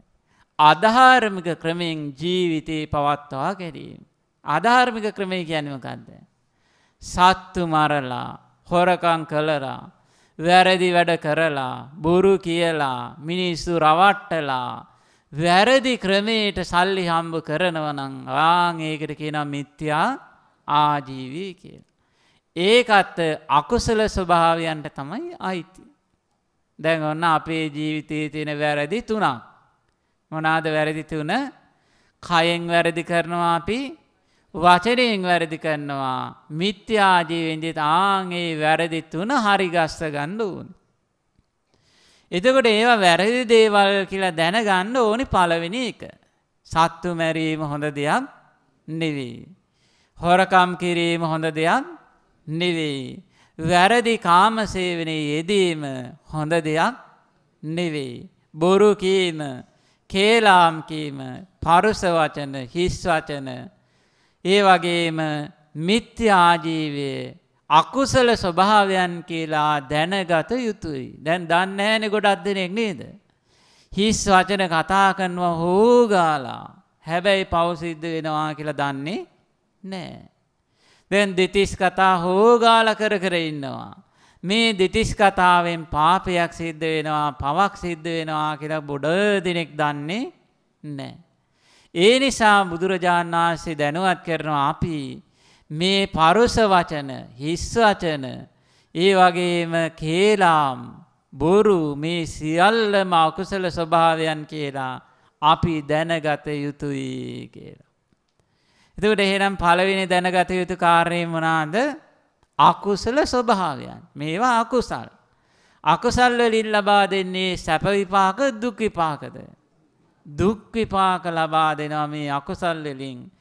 Speaker 1: අධාර්මික ක්‍රමෙන් ජීවිතේ පවත්වා ගැනීම. අධාර්මික ක්‍රමය කියන්නේ මොකද්ද? සත්තු මරලා, හොරකම් කළලා, වැරදි වැඩ කරලා බොරු කියලා මිනිස්සු රවට්ටලා වැරදි ක්‍රමයට සල්ලි හම්බ කරනවනං ආං ඒකට කියනම් මිත්‍යා ආජීවී කියල. ඒකත් අකුසල ස්වභාවයන්ට තමයි අයිති. දැන් ඔන්න අපේ ජීවිතයේ තියෙන වැරදි තුනක්. මොනාද වැරදි තුන කයෙන් වැරදි කරනවා අපි වචනයෙන් වැරදි කරනවා මිත්‍යාජීවෙන්දිත් ආන්ගේ වැරදි තුන හරි ගස්ස ගන්න ඕන. එතකොට ඒවා වැරදි දේවල් කියලා දැනගන්න ඕනි පළවෙනි එක. සත්තු මැරීම හොඳ දෙයක් නෙවෙයි. හොරකම් කිරීම හොඳ දෙයක් නෙවෙයි. වැරදි කාමසේවනයේ යෙදීම හොඳ දෙයක් නෙවෙයි. බොරු කීම, කේලාම් කීම, පරුස වචන, හිස් වචන ඒ වගේම මිත්‍යාජීවයේ අකුසල ස්වභාවයන් කියලා දැනගත යුතුයි. දැන් දන්නේ නැහැනේ ගොඩක් දෙනෙක් නේද? හිස් වචන කතා කරනවා හොගාලා. හැබැයි පව් සිද්ධ වෙනවා කියලා දන්නේ නැහැ. දැන් දෙතිස් කතා හොගාලා කර කර ඉන්නවා. මේ දෙතිස් කතාවෙන් පාපයක් සිද්ධ වෙනවා, පවක් සිද්ධ වෙනවා කියලා බොඩ දෙනෙක් දන්නේ නැහැ. ඒ නිසා බුදුරජාණන් වහන්සේ දැනුවත් කරනවා අපි මේ පරුස වචන හිස් වචන ඒ වගේම කේලාම් බොරු මේ සියල්ලම අකුසල ස්වභාවයන් කියලා අපි දැනගත යුතුයි කියලා. එතකොට එහෙනම් පළවෙනි දැනගත යුතු කාර්යය මොනවාද? අකුසල ස්වභාවයන්. මේවා අකුසල්. අකුසල් වලින් ලබා දෙන්නේ සැප විපාක දුක් විපාකද? දුක් විපාක ලබා දෙනවා මේ අකුසල් වලින්.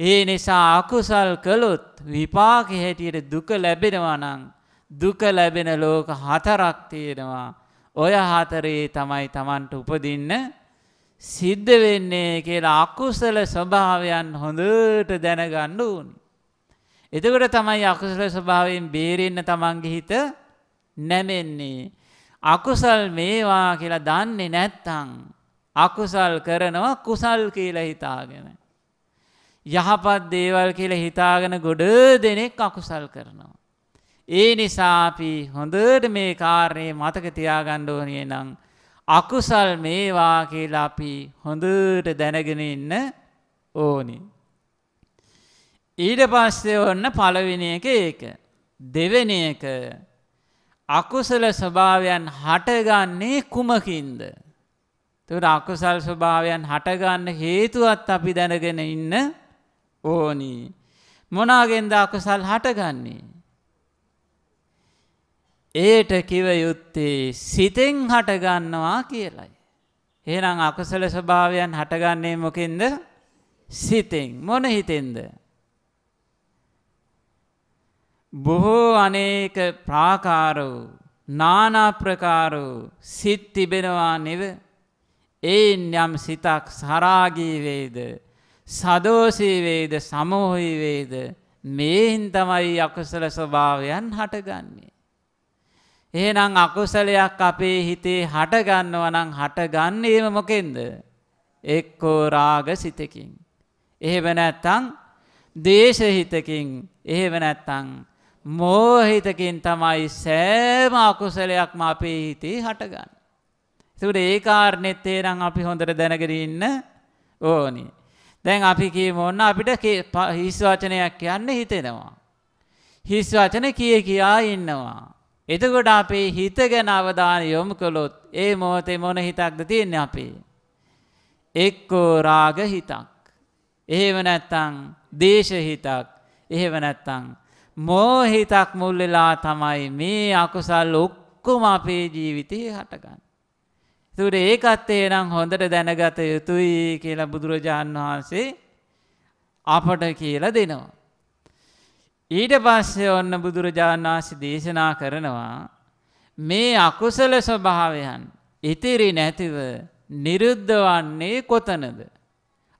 Speaker 1: ඒ නිසා අකුසල් කළොත් විපාක හැටියට දුක ලැබෙනවා නම් දුක ලැබෙන ලෝක හතරක් තියෙනවා. ඔය හතරේ තමයි Tamanට උපදින්න සිද්ධ වෙන්නේ කියලා අකුසල ස්වභාවයන් හොඳට දැනගන්න ඕනි. එතකොට තමයි අකුසල ස්වභාවයෙන් බේරෙන්න Tamanගේ හිත නැමෙන්නේ. අකුසල් මේවා කියලා දන්නේ නැත්තම් අකුසල් කරනවා කුසල් කියලා හිතාගෙන. යහපත් දේවල් කියලා හිතාගෙන ගොඩ දෙනෙක් අකුසල් කරනවා. ඒ නිසා අපි හොඳට මේ කාරණේ මතක තියාගන්න ඕනේ නම් අකුසල් මේවා කියලා අපි හොඳට දැනගෙන ඉන්න ඕනි. ඊට පස්සේ ඔන්න පළවෙනි එක ඒක. දෙවෙනි එක අකුසල ස්වභාවයන් හටගන්නේ කුමකින්ද? එතකොට අකුසල් ස්වභාවයන් හටගන්න හේතුවත් අපි දැනගෙන ඉන්න ඕනි. මොනාගෙන්ද අකුසල් හටගන්නේ? ඒට කිව යුත්තේ සිතෙන් හටගන්නවා කියලයි. එහෙනම් අකුසල ස්වභාවයන් හටගන්නේ මොකෙන්ද? සිතෙන්. මොන හිතෙන්ද? බොහෝ අනේක ප්‍රාකාර වූ නානා ප්‍රකාර වූ සිත් තිබෙනවා නෙව. ඒන් යම් සිතක් සරාගී වේද සදෝසී වේද සමෝහී වේද මේහින් තමයි අකුසල ස්වභාවයන් හටගන්නේ. එහෙනම් අකුසලයක් අපේ හිතේ හටගන්නවා නම් හටගන්නේම මොකෙන්ද? එක්කෝ රාග සිතකින්. එහෙම නැත්නම් දේශ හිතකින්. එහෙම නැත්නම් මෝහිතකින් තමයි සෑම අකුසලයක්ම අපේ හිතේ හටගන්නේ. ඒකට ඒ කාරණෙත් තේරන් අපි හොඳට දැනගෙන ඉන්න ඕනි. දැන් අපි කියමු ඔන්න අපිට හිස් වචනයක් කියන්න හිතෙනවා. හිස් වචන කිය කියා ඉන්නවා. එතකොට අපේ හිත ගැන අවධානය යොමු කළොත් ඒ මොහොතේ මොන හිතක්ද තියෙන්නේ අපේ? එක්කෝ රාග හිතක්. එහෙම නැත්නම් දේශ හිතක්. එහෙම නැත්නම් මෝහිතක් මුල් වෙලා තමයි මේ අකුසල් ඔක්කොම අපේ ජීවිතේ හටගන්නේ. ඒතකොට ඒකත් එනම් හොඳට දැනගත යුතුයි කියලා බුදුරජාන් වහන්සේ අපට කියලා දෙනවා. ඊට පස්සේ ඔන්න බුදුරජාණන් වහන්සේ දේශනා කරනවා මේ අකුසල ස්වභාවයන් ඉතිරි නැතිව නිරුද්ධ වන්නේ කොතනද?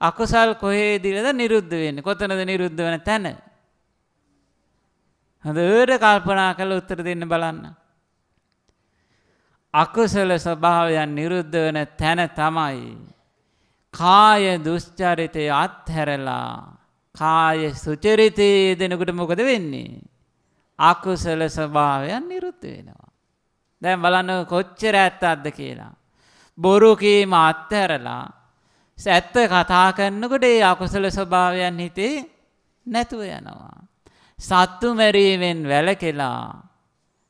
Speaker 1: අකුසල් කොහේදීද නිරුද්ධ වෙන්නේ? කොතනද නිරුද්ධ වෙන තැන? හොඳට කල්පනා කරලා උත්තර දෙන්න බලන්න. අකුසල ස්වභාවයන් නිරුද්ධ වන තැන තමයි කාය දුස්චරිතය අත්හැරලා කාය සුචරිතයේ දෙනකොට මොකද වෙන්නේ? අකුසල ස්වභාවයන් නිරුද්ධ වෙනවා. දැන් බලන්න කොච්චර ඇත්තක්ද කියලා. බොරු කීම අත්හැරලා ඇත්ත කතා කරනකොට ඒ අකුසල ස්වභාවයන් හිතේ නැතුව යනවා. සත්තු මැරීමෙන් වැළකෙලා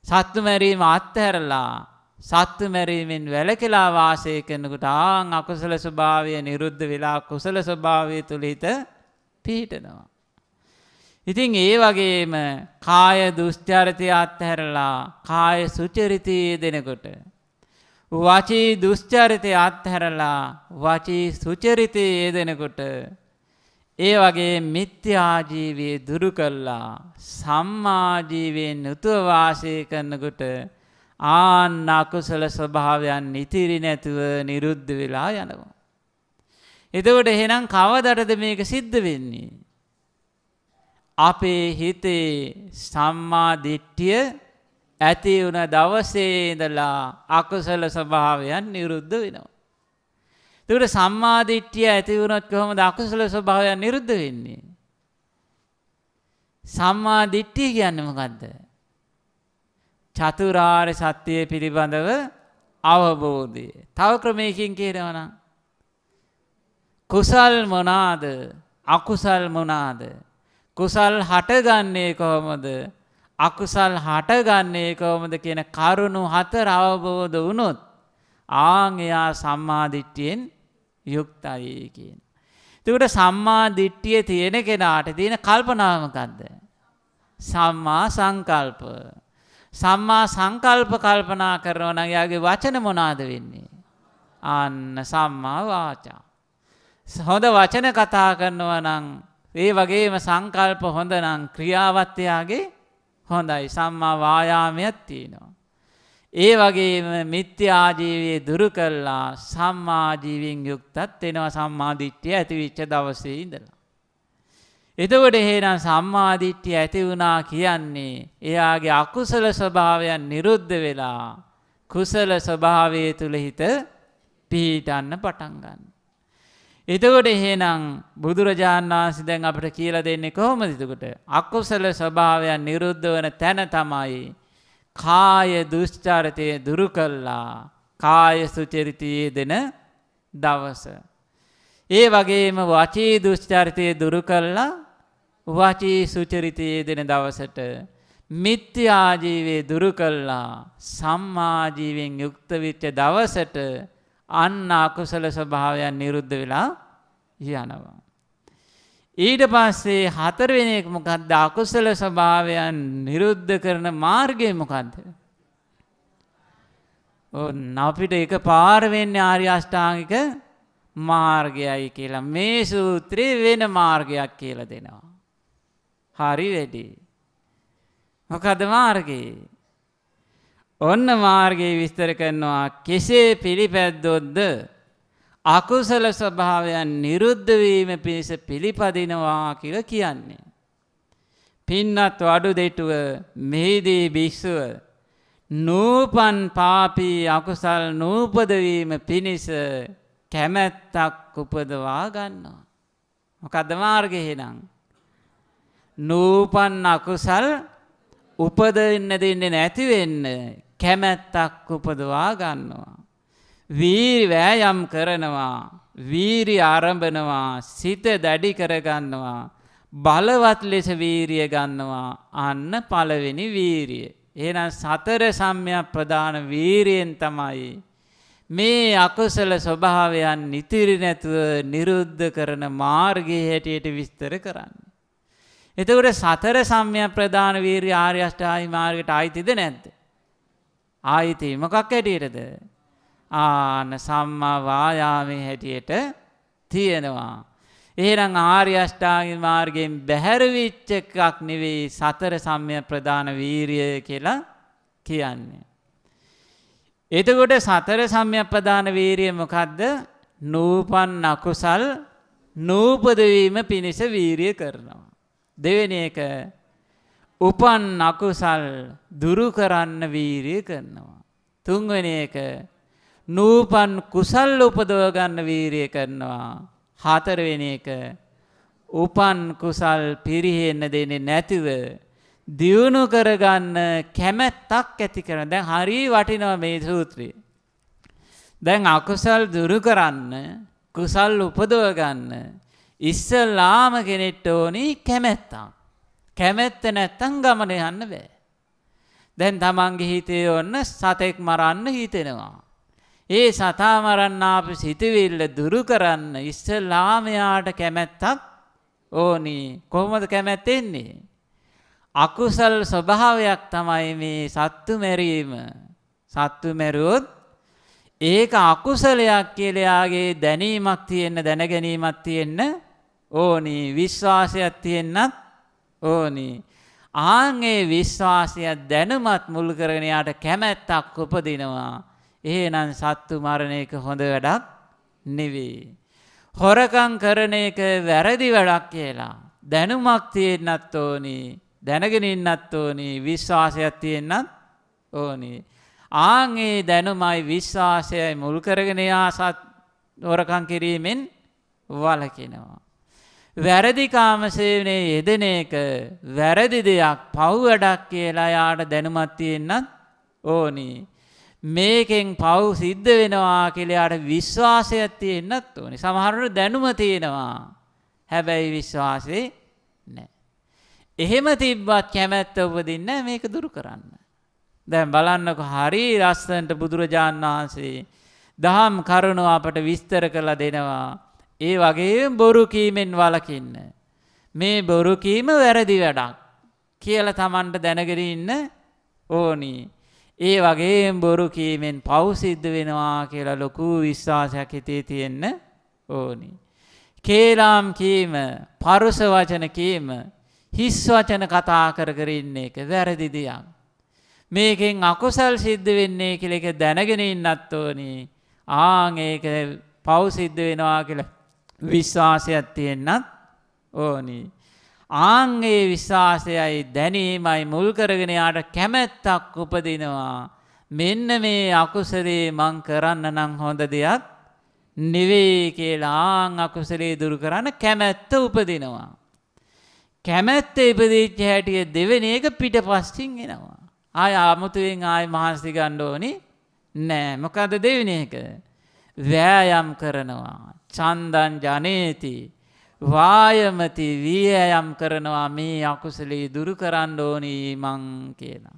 Speaker 1: සත්තු මැරීම අත්හැරලා සත්තු මැරීමෙන් වැළකෙලා වාසය කරනකොට ආන් අකුසල ස්වභාවය නිරුද්ධ වෙලා කුසල ස්වභාවය තුල හිත පිහිටනවා. ඉතින් ඒ වගේම කාය දුස්චරිතය අත්හැරලා කාය සුචරිතයේ දෙනකොට වචී දුස්චරිතය අත්හැරලා වචී සුචරිතයේ යෙදෙනකොට ඒ වගේ මිත්‍යාජීවයේ දුරු කල්ලා සම්මාජීවයෙන් යුතුව වාසය කරනකොට ආන්න අකුසල ස්වභාවයන් ඉතිරි නැතුව නිරුද්ධ වෙලා යනවා. එතකොට එහෙනම් කවදටද මේක සිද්ධ වෙන්නේ? අපේ හිතේ සම්මා දිට්ඨිය ඇති වුණ දවසේ ඉඳලා අකුසල ස්වභාවයන් නිරුද්ධ වෙනවා. එතකොට සම්මාදිට්ඨිය ඇති වුණොත් කොහොමද අකුසල ස්වභාවයන් නිරුද්ධ වෙන්නේ? සම්මාදිට්ඨිය කියන්නේ මොකද්ද? චතුරාර්ය සත්‍යය පිළිබඳව අවබෝධය. තව ක්‍රමයකින් කියනවා නම් කුසල් මොනාද? අකුසල් මොනාද? කුසල් හටගන්නේ කොහොමද? අකුසල් හටගන්නේ කොහොමද කියන කරුණු හතර අවබෝධ වුණොත් ආන් එයා සම්මාදිට්ඨියෙන් යුක්තයි කියන. එතකොට සම්මා දිට්ඨිය තියෙන කෙනාට තියෙන කල්පනාව මොකද්ද? සම්මා සංකල්ප. සම්මා සංකල්ප කල්පනා කරනවා නම් යාගේ වචන මොනවාද වෙන්නේ? අන්න සම්මා වාචා. හොඳ වචන කතා කරනවා නම් ඒ වගේම සංකල්ප හොඳ නම් ක්‍රියාවත් යාගේ හොඳයි. සම්මා වායාමයක් තියෙනවා. ඒ වගේම මිත්‍යාජීවයේ දුරු කල්ලා සම්මාජීවින් යුක්තත් වෙනවා සම්මාධිට්්‍යය ඇතිවිච්ච දවසේ ඉඳලා. එතකොට එහෙනම් සම්මාධිට්්‍යය ඇති වුණා කියන්නේ එයාගේ අකුසල ස්වභාවයන් නිරුද්ධ වෙලා කුසල ස්වභාවය තුළ හිත පිහිටන්න පටන්ගන්න. එතකොට එහෙනම් බුදුරජාණන් වහන්සේ දැන් අපට කියලා දෙන්නේ කොහොමද එතකොට? අකුසල ස්වභාවයන් නිරුද්ධ වන තැන තමයි කාය දුෂ්චරිතය දුරු කල්ලා කාය සුචරිතයේ දෙන දවස. ඒ වගේම වචී දුෂ්චරිතය දුරු කල්ලා වචී සුචරිතයේ දෙන දවසට මිත්‍යාජීවේ දුරු කල්ලා සම්මාජීවෙන් යුක්ත විච්ච දවසට අන්න අකුසල ස්වභාවයන් නිරුද්ධ වෙලා යනවා. ඊට පස්සේ හතරවෙන එක මොකක්ද අකුසල ස්වභාවයන් නිරුද්ධ කරන මාර්ගය මොකක්ද? ඔන්න අපිට එක පාර වෙන්නේ ආර්ය අෂ්ටාංගික මාර්ගයයි කියලා මේ සූත්‍රයේ වෙන මාර්ගයක් කියලා දෙනවා. හරි වැඩි. මොකද මාර්ගේ? ඔන්න මාර්ගයේ විස්තර කරනවා කෙසේ පිළිපැද්දොත්ද අකුසල ස්වභාවයන් නිරුද්ධ වීම පිණිස පිළිපදිනවා කියලා කියන්නේ. පින්නත් වඩු දෙටුව මෙහිදී භික්ෂුව නූපන් පාපී අකුසල් නූපදවීම පිණිස කැමැත්තක් උපදවා ගන්නවා. මොකද්ද මාර්ගය එහෙනම්? නූපන් අකුසල් උපදින්න දෙන්නේ නැති වෙන්න කැමැත්තක් උපදවා ගන්නවා. වීරි වෑයම් කරනවා වීරි ආරම්භනවා සිත දැඩි කරගන්නවා බලවත් ලෙස වීරිය ගන්නවා අන්න පළවෙනි වීරිය. එහෙනම් සතර සම්‍යක් ප්‍රදාන වීරියෙන් තමයි මේ අකුසල ස්වභාවයන් නිතිරි නැතුව නිරුද්ධ කරන මාර්ගයේ හැටියට විස්තර කරන්නේ. එතකොට සතර සම්‍යක් ප්‍රදාන වීරිය ආර්ය අෂ්ටාංගික මාර්ගයට ආයිතිද නැද්ද? ආයිති මොකක් හැටියටද? ආන සම්මා වායාමයේ හැටියට තියෙනවා. එහෙනම් ආර්ය අෂ්ටාංගික මාර්ගයෙන් බැහැර වෙච්ච එකක් නෙවෙයි සතර සම්‍යක් ප්‍රදාන වීරිය කියලා කියන්නේ. එතකොට සතර සම්‍යක් ප්‍රදාන වීරිය මොකද්ද? නූපන් අකුසල් නූපද වීම පිණිස වීරිය කරනවා. දෙවෙනි එක උපන් අකුසල් දුරු කරන්න වීරිය කරනවා. තුන්වෙනි එක නූපන් කුසල් උපදව ගන්න වීරිය කරනවා. හතරවෙනි එක උපන් කුසල් පිරිහෙන්න දෙන්නේ නැතිව දියුණු කරගන්න කැමැත්තක් ඇති කරන. දැන් හරි වටිනවා මේ සූත්‍රය. දැන් අකුසල් දුරු කරන්න කුසල් උපදව ගන්න ඉස්සල්ලාම කෙනෙක්ට ඕනි කැමැත්තක්. කැමැත්ත නැත්තම් ගමන යන්න බෑ. දැන් තමන්ගේ හිතේ ඔන්න සතෙක් මරන්න හිතෙනවා. ඒ සතා මරන්න ආපු සිතවිල්ල දුරු කරන්න ඉස්සල්ලාමයාට කැමැත්තක් ඕනි. කොහොමද කැමැත්ත එන්නේ? අකුසල් ස්වභාවයක් තමයි මේ සත්තු මැරීම. සත්තු මැරුවොත් ඒක අකුසලයක් කියලා යාගේ දැනීමක් තියෙන්න දැනගැනීමක් තියෙන්න ඕනි. විශ්වාසයක් තියෙන්නත් ඕනි. ආන් ඒ විශ්වාසය දැනුමත් මුල් කරගෙන යාට කැමැත්තක් උපදිනවා. එහෙනම් සත්තු මරණ එක හොඳ වැඩක් නෙවෙයි. හොරකම් කරන එක වැරදි වැඩක් කියලා දැනුමක් තියෙන්නත් ඕනි. දැනගෙන ඉන්නත් ඕනි. විශ්වාසයක් තියෙන්නත් ඕනි. ආන් ඒ දැනුමයි විශ්වාසයයි මුල් කරගෙන යා සත් හොරකම් කිරීමෙන් වළකිනවා. වැරදි කාමසේවනයේ යෙදෙන එක වැරදි දෙයක් පව් වැඩක් කියලා යාට දැනුමක් තියෙන්නත් ඕනි. මේකෙන් පව් සිද්ධ වෙනවා කියලාට විශ්වාසයක් තියෙන්නත් ඕනේ. සමහරවිට දැනුම තියෙනවා. හැබැයි විශ්වාසේ නැහැ. එහෙම තිබ්බත් කැමැත්ත උපදින්නේ මේක දුරු කරන්න. දැන් බලන්නකො හරි ලස්සනට බුදුරජාණන් වහන්සේ දහම් කරුණු අපට විස්තර කරලා දෙනවා. ඒ වගේම බොරු කීමෙන් වළකින්න. මේ බොරු කීම වැරදි වැඩක් කියලා Tamanට දැනගෙන ඉන්න ඕනි. ඒ වගේ බොරු කීමෙන් පව් සිද්ධ වෙනවා කියලා ලොකු විශ්වාසයක් හිතේ තියෙන්න ඕනි. කේලාම් කීම, පරුස වචන කීම, හිස් වචන කතා කර කර ඉන්න එක වැරදි දෙයක්. මේකෙන් අකුසල් සිද්ධ වෙන්නේ කියලා ඒක දැනගෙන ඉන්නත් ඕනි. ආන් ඒක පව් සිද්ධ වෙනවා කියලා විශ්වාසයක් තියෙන්නත් ඕනි. ආන්ගේ විශ්වාසයයි දැනීමයි මුල් කරගෙන යාට කැමැත්තක් උපදිනවා. මෙන්න මේ අකුසලේ මං කරන්න නම් හොඳ දෙයක් නෙවෙයි කියලා ආන් අකුසලේ දුරු කරන්න කැමැත්ත උපදිනවා. කැමැත්ත ඉපදිච්ච හැටිය දෙවෙනි එක පිටපස්සින් එනවා. ආය ආමුතුවෙන් ආය මහන්සි ගන්න ඕනි නෑ. මොකද දෙවෙනි එක? වෑයම් කරනවා. චන්දං ජනේති වායමති වීයම් කරනවා මේ අකුසලේ දුරු කරන්න ඕනි මං කියලා.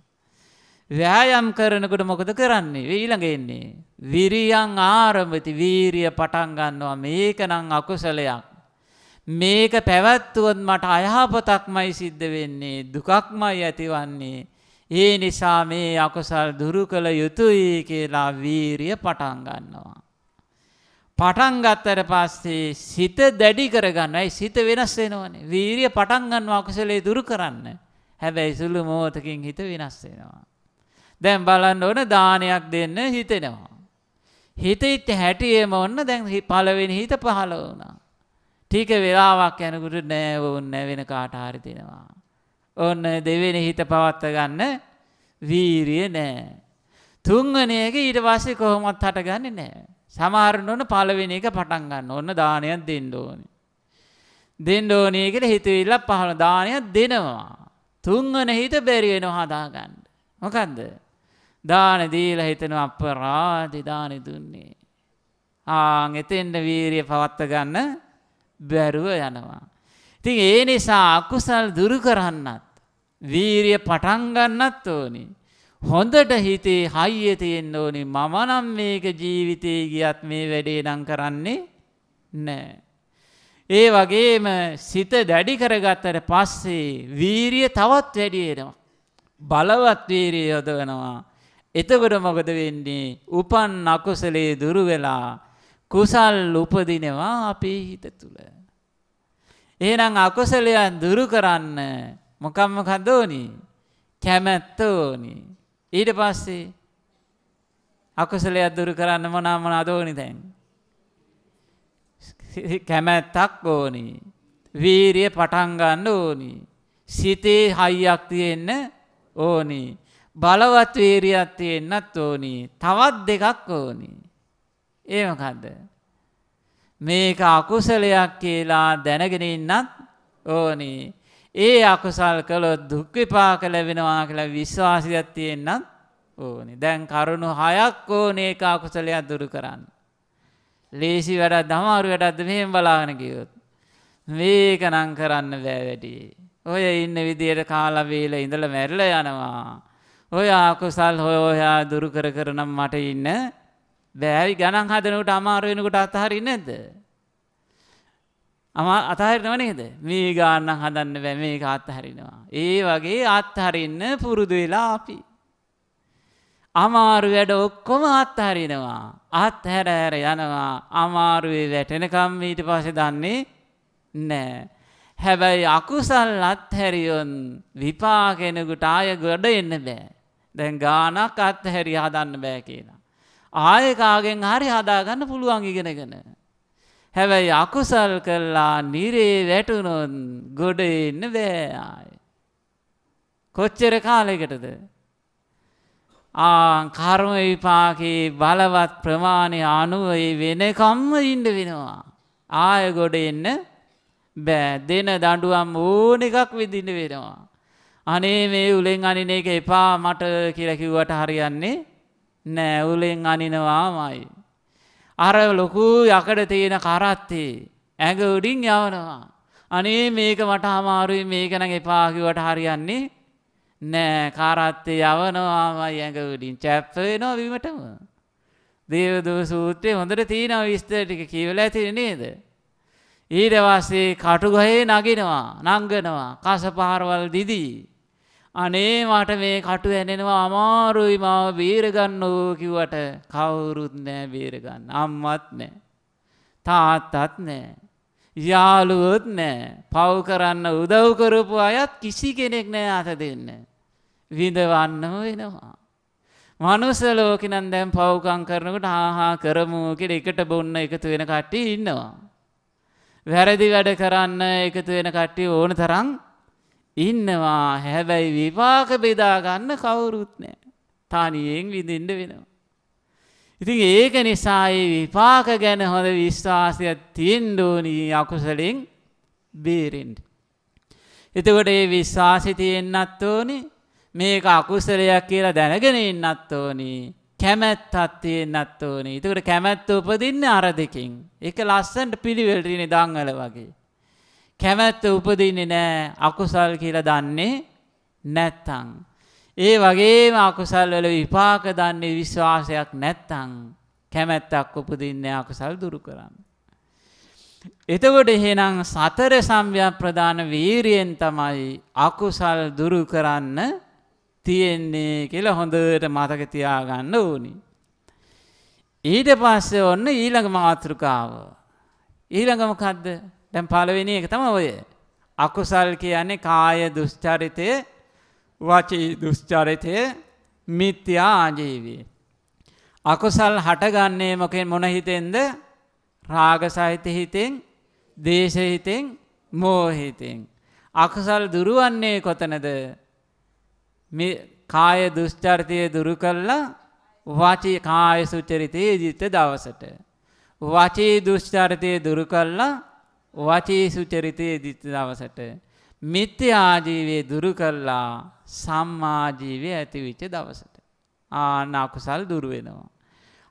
Speaker 1: ව්‍යායම් කරනකොට මොකද කරන්නේ ඊළඟ එන්නේ. විරියන් ආරම්භති වීරිය පටන් ගන්නවා මේක නම් අකුසලයක්. මේක පැවැත්තුවොත් මට අයහපතක්මයි සිද්ධ වෙන්නේ දුකක්මයි ඇතිවන්නේ. ඒ නිසා මේ අකුසල් දුරු කළ යුතුයි කියලා වීරිය පටන් ගන්නවා. පටන් ගත්තට පස්සේ සිත දැඩි කරගන්නයි සිත වෙනස් වෙනවනේ. වීරිය පටන් ගන්නවා අකුසලේ දුරු කරන්න. හැබැයි සුළු මොහොතකින් හිත වෙනස් වෙනවා. දැන් බලන්න ඕන දානයක් දෙන්න හිතෙනවා. හිතෙත් හැටියේම ඔන්න දැන් පළවෙනි හිත පහළ වුණා. ටික වෙලාවක් යනකොට නෑ ඕන්න වෙන කාට හරි දෙනවා. ඔන්න දෙවෙනි හිත පවත්ත ගන්න වීරිය නෑ. තුන්වෙනි එක ඊට පස්සේ කොහොමවත් හටගන්නේ නෑ. සමහරට ඕන පළවෙනි එක පටන් ගන්න ඕන දානයක් දෙන්න ඕනේ. දෙන්න ඕනේ කියලා හිතවිල්ල පහළ දානයක් දෙනවා. තුන්වෙනි හිත බැරි වෙනවා හදාගන්න. මොකද්ද? දාන දීලා හිතනවා අපරාධි දාන දුන්නේ. ආන් එතෙන්ද වීරිය පවත්ත ගන්න බැරුව යනවා. ඉතින් ඒ නිසා අකුසල් දුරු කරන්නත් වීරිය පටන් ගන්නත් ඕනි. හොඳට හිතේ හයිය තියෙන්න ඕනි මම නම් මේක ජීවිතේ ගියත් මේ වැඩේ නම් කරන්නේ නෑ. ඒ වගේම සිත දැඩි කරගත්තට පස්සේ වීරිය තවත් වැඩි වෙනවා. බලවත් වීරිය යොදවනවා. එතකොට මොකද වෙන්නේ? උපන් අකුසලේ දුරු වෙලා කුසල් උපදිනවා අපේ හිත තුල. එහෙනම් අකුසලයන් දුරු කරන්න මොකක් මොකද ඕනි? කැමැත්ත ඕනි. ඊට පස්සේ අකුසලයක් දුරු කරන්න මොනවා මොනවද ඕනි දැන්? කැමැත්තක් ඕනි. වීරිය පටන් ගන්න ඕනි. සිතේ හයියක් තියෙන්න ඕනි. බලවත් වීරියක් තියෙන්නත් ඕනි. තවත් දෙකක් ඕනි. ඒ මොකද්ද? මේක අකුසලයක් කියලා දැනගෙන ඉන්නත් ඕනි. ඒ අකුසල් කළොත් දුක් විපාක ලැබෙනවා කියලා විශ්වාසයක් තියෙන්නත් ඕනි. දැන් කරුණු හයක් ඕනේ ඒක අකුසලයක් දුරු කරන්න. ලේසි වැඩක් දමාරු වැඩක්ද මෙහෙම බලාගෙන ගියොත් මේක නම් කරන්න බෑ වැඩි. ඔය ඉන්න විදියට කාලා වේලා ඉඳලා මැරිලා යනවා. ඔය අකුසල් හොය හොයා දුරු කර කර නම් මට ඉන්න බෑවි ගණන් හදනකොට අමාරු වෙනකොට අතහරින්නේ නැද්ද? අම අතහරිනව නේද? මේ ගානක් හදන්න බෑ මේක අතහරිනවා. ඒ වගේ අත්හරින්න පුරුදු වෙලා අපි. අමාරු වැඩ ඔක්කොම අත්හරිනවා. අත්හැර හැර යනවා. අමාරුවේ වැටෙනකම් ඊට පස්සේ දන්නේ නෑ. හැබැයි අකුසල් අත්හැරියොත් විපාකෙනෙකුට ආය ගොඩ එන්න බෑ. දැන් ගානක් අත්හැරි හදන්න බෑ කියලා. ආයෙ කාගෙන් හරි හදාගන්න පුළුවන් ඉගෙනගෙන. හැබැයි අකුසල් කළා නිරේ වැටුනොත් ගොඩ එන්න බෑ ආයෙ. කොච්චර කාලයකටද? ආ කර්ම විපාකේ බලවත් ප්‍රමාණය අනුව වෙනකම්ම ඉන්න වෙනවා. ආය ගොඩ එන්න බෑ දෙන දඬුවම් ඕන එකක් විඳින්න වෙනවා. අනේ මේ උලෙන් අනින එක එපා මට කියලා කිව්වට හරියන්නේ නෑ උලෙන් අනිනවාමයි. අර ලොකු යකඩ තියෙන කරත්තේ ඇඟ උඩින් යවනවා. අනේ මේක මට අමාරුයි මේක නම් එපා කිව්වට හරියන්නේ නෑ කරත්තේ යවනවාමයි ඇඟ උඩින් චැප් වෙනවා බිමටම. දේවදූත සූත්‍රයේ හොඳට තියෙනවා විස්තර ටික කියවලා ඇති නේද? ඊට පස්සේ කටුගහේ නගිනවා නංගනවා කසපාරවල් දිදී අනේ මට මේ කටු ඇනෙනවා අමාරුයි මාව බේරගන්නෝ කිව්වට කවුරුත් නෑ බේරගන්න අම්මත් නෑ. තාත්තත් නෑ. යාළුවොත් නෑ. පව් කරන්න උදව් කරපු අයත් කිසි කෙනෙක් නෑ අත දෙන්න. විඳවන්න වෙනවා. මනුස්ස ලෝකෙ නම් දැන් පව්කම් කරනකොට ආහා කරමු කියලා එකට බොන්න එකතු වෙන කට්ටිය ඉන්නවා. වැරදි වැඩ කරන්න එකතු වෙන කට්ටිය ඕන තරම් ඉන්නවා හැබැයි විපාක බෙදා ගන්න කවුරුත් නෑ. තනියෙන් විඳින්න වෙනවා. ඉතින් ඒක නිසා ඒ විපාක ගැන හොඳ විශ්වාසයක් තියෙන්න ඕනි අකුසලෙන් බේරෙන්න. එතකොට ඒ විශ්වාසය තියෙන්නත් ඕනි මේක අකුසලයක් කියලා දැනගෙන ඉන්නත් ඕනි කැමැත්තක් තියෙන්නත් ඕනි. එතකොට කැමැත්ත උපදින්නේ අර දෙකෙන්. ඒක ලස්සනට පිළිවෙලට ඉන්නේ දංගල වගේ. කැමැත්ත උපදින්නේ නෑ අකුසල් කියලා දන්නේ නැත්තං. ඒ වගේම අකුසල් වල විපාක දන්නේ විශ්වාසයක් නැත්තං කැමැත්තක් උපදින්නේ අකුසල් දුරු කරන්න. එතකොට එහෙනම් සතර සම්‍යක් ප්‍රධාන වීරියෙන් තමයි අකුසල් දුරු කරන්න තියෙන්නේ කියලා හොඳට මතක තියාගන්න ඕනි. ඊට පස්සේ ඔන්න ඊළඟ මාතෘකාව. ඊළඟ මොකද්ද? දැන් පළවෙනි එක තමයි ඔය. අකුසල් කියන්නේ කාය දුස්චරිතය, වචී දුස්චරිතය, මිත්‍යා ආජීවය. අකුසල් හටගන්නේ මොකෙන් මොන හිතෙන්ද? රාග සහිත හිතෙන්, දේශ හිතෙන්, මෝහ හිතෙන්. අකුසල් දුරවන්නේ කොතනද? මේ කාය දුස්චරිතය දුරු කළා වචී කාය සුචරිතයේ දිත දවසට. වචී දුෂ්චරිතය දුරු කළා වචී සුචරිතයේ දිත දවසට. මිත්‍යා ජීවේ දුරු කළා සම්මා ජීවේ ඇතිවිච්ච දවසට. ආන්න අකුසල් දුරු වෙනවා.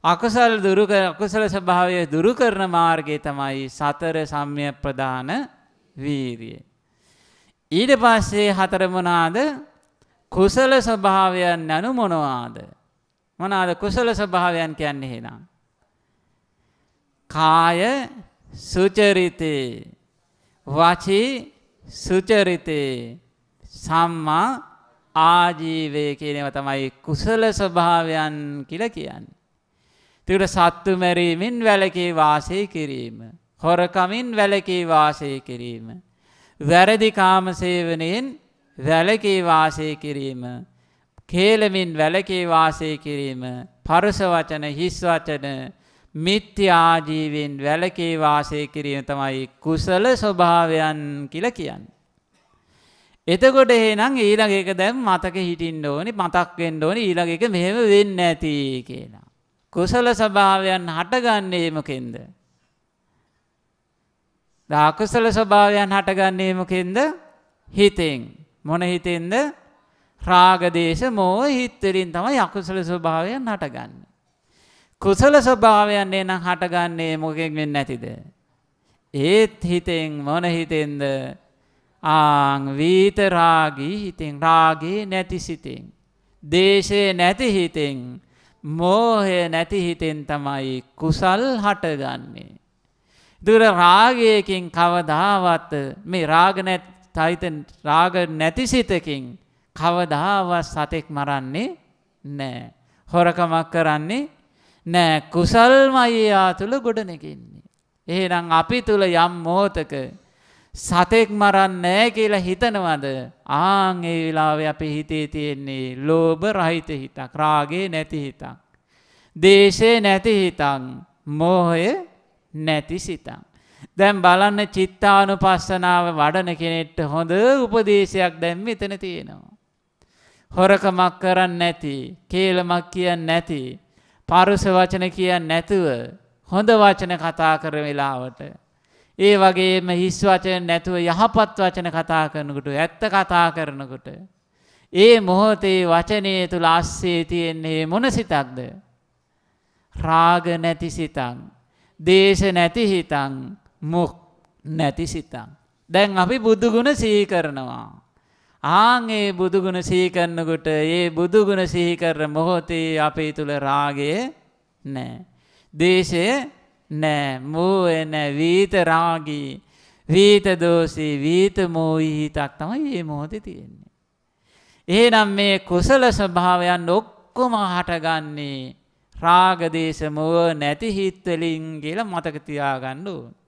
Speaker 1: අකුසල් දුරු අකුසල ස්වභාවය දුරු කරන මාර්ගය තමයි සතර සම්‍ය ප්‍රදාන වීරිය. ඊට පස්සේ හතර මොනවාද? කුසල ස්වභාවයන් යනු මොනවාද? මොනවාද කුසල ස්වභාවයන් කියන්නේ එහෙනම්? කාය සුචරිතේ වචී සුචරිතේ සම්මා ආජීවය කියනව තමයි කුසල ස්වභාවයන් කියලා කියන්නේ. ඒකට සත්තු මැරීමෙන් වැළකී වාසය කිරීම, හොරකමින් වැළකී වාසය කිරීම, වැරදි කාම සේවනයෙන් වැළකී වාසය කිරීම, කේලමින් වැළකී වාසය කිරීම, පරස වචන, හිස් වචන, මිත්‍යා ජීවෙන් වැළකී වාසය කිරීම තමයි කුසල ස්වභාවයන් කියලා කියන්නේ. එතකොට එහෙනම් ඊළඟ එක දැන් මතක හිටින්න ඕනි මතක් වෙන්න ඕනි ඊළඟ එක මෙහෙම වෙන්නේ නැති කියලා. කුසල ස්වභාවයන් හටගන්නේ මොකෙන්ද? දාකුසල ස්වභාවයන් හටගන්නේ මොකෙන්ද? හිතෙන්. මොන හිතෙන්ද? රාග දේශ මොහ හිත වලින් තමයි අකුසල ස්වභාවයන් හටගන්නේ. කුසල ස්වභාවයන් එනම් හටගන්නේ මොකෙන් වෙන්නේ නැතිද? ඒත් හිතෙන් මොන හිතෙන්ද? ආං වීත රාගී හිතෙන් රාගේ නැති සිතෙන්. දේශේ නැති හිතෙන් මෝහය නැති හිතෙන් තමයි කුසල් හටගන්නේ. දුර රාගයකින් කවදාවත් මේ රාග නැති රාග නැති සිතකින් කවදාවත් සතෙක් මරන්නේ නැහැ. හොරකමක් කරන්නේ නෑ කුසල්මයි යා තුළ ගොඩනැගෙන්නේ. එහෙනම් අපි තුළ යම් මොහොතක සතෙක් මරන්නේ කියලා හිතනවද? ආන් ඒ වෙලාවේ අපේ හිතේ තියෙන්නේ ලෝභ රහිත හිතක්, රාගේ නැති හිතක්. දේශේ නැති හිතක්, මෝහය නැති සිතක්. දැන් බලන්න චිත්තානුපස්සනාව වඩන කෙනෙක්ට හොඳ උපදේශයක් දැන් මෙතන තියෙනවා. හොරකමක් කරන්නේ නැති, කේලමක් කියන්නේ නැති, පරුස වචන කියන්න නැතුව හොඳ වචන කතා කර වෙලාවට. ඒ වගේම හිස් වචන නැතුව යහපත් වචන කතා කරනකොට ඇත්ත කතා කරනකොට. ඒ මොහොතේ වචනය තුළ අස්සේ තියෙන්නේ මොන සිතක්ද. රාග නැති සිතන්. දේශ නැති හිතන් මුක් නැති සිතන්. දැන් අපි බුදුගුණ සී කරනවා. ආන් ඒ බුදුගුණ සිහි කරනකොට ඒ බුදුගුණ සිහි කරන මොහොතේ අපේ තුල රාගය නැහැ. දේශය නැහැ. මෝහය නැහැ. වීත රාගී, වීත දෝෂී, වීත මෝහී හිතක් තමයි මේ මොහොතේ තියෙන්නේ. එහෙනම් මේ කුසල ස්වභාවයන් ඔක්කොම හටගන්නේ රාග දේශ මොහ නැති හිත් වලින් කියලා මතක තියාගන්න ඕනේ.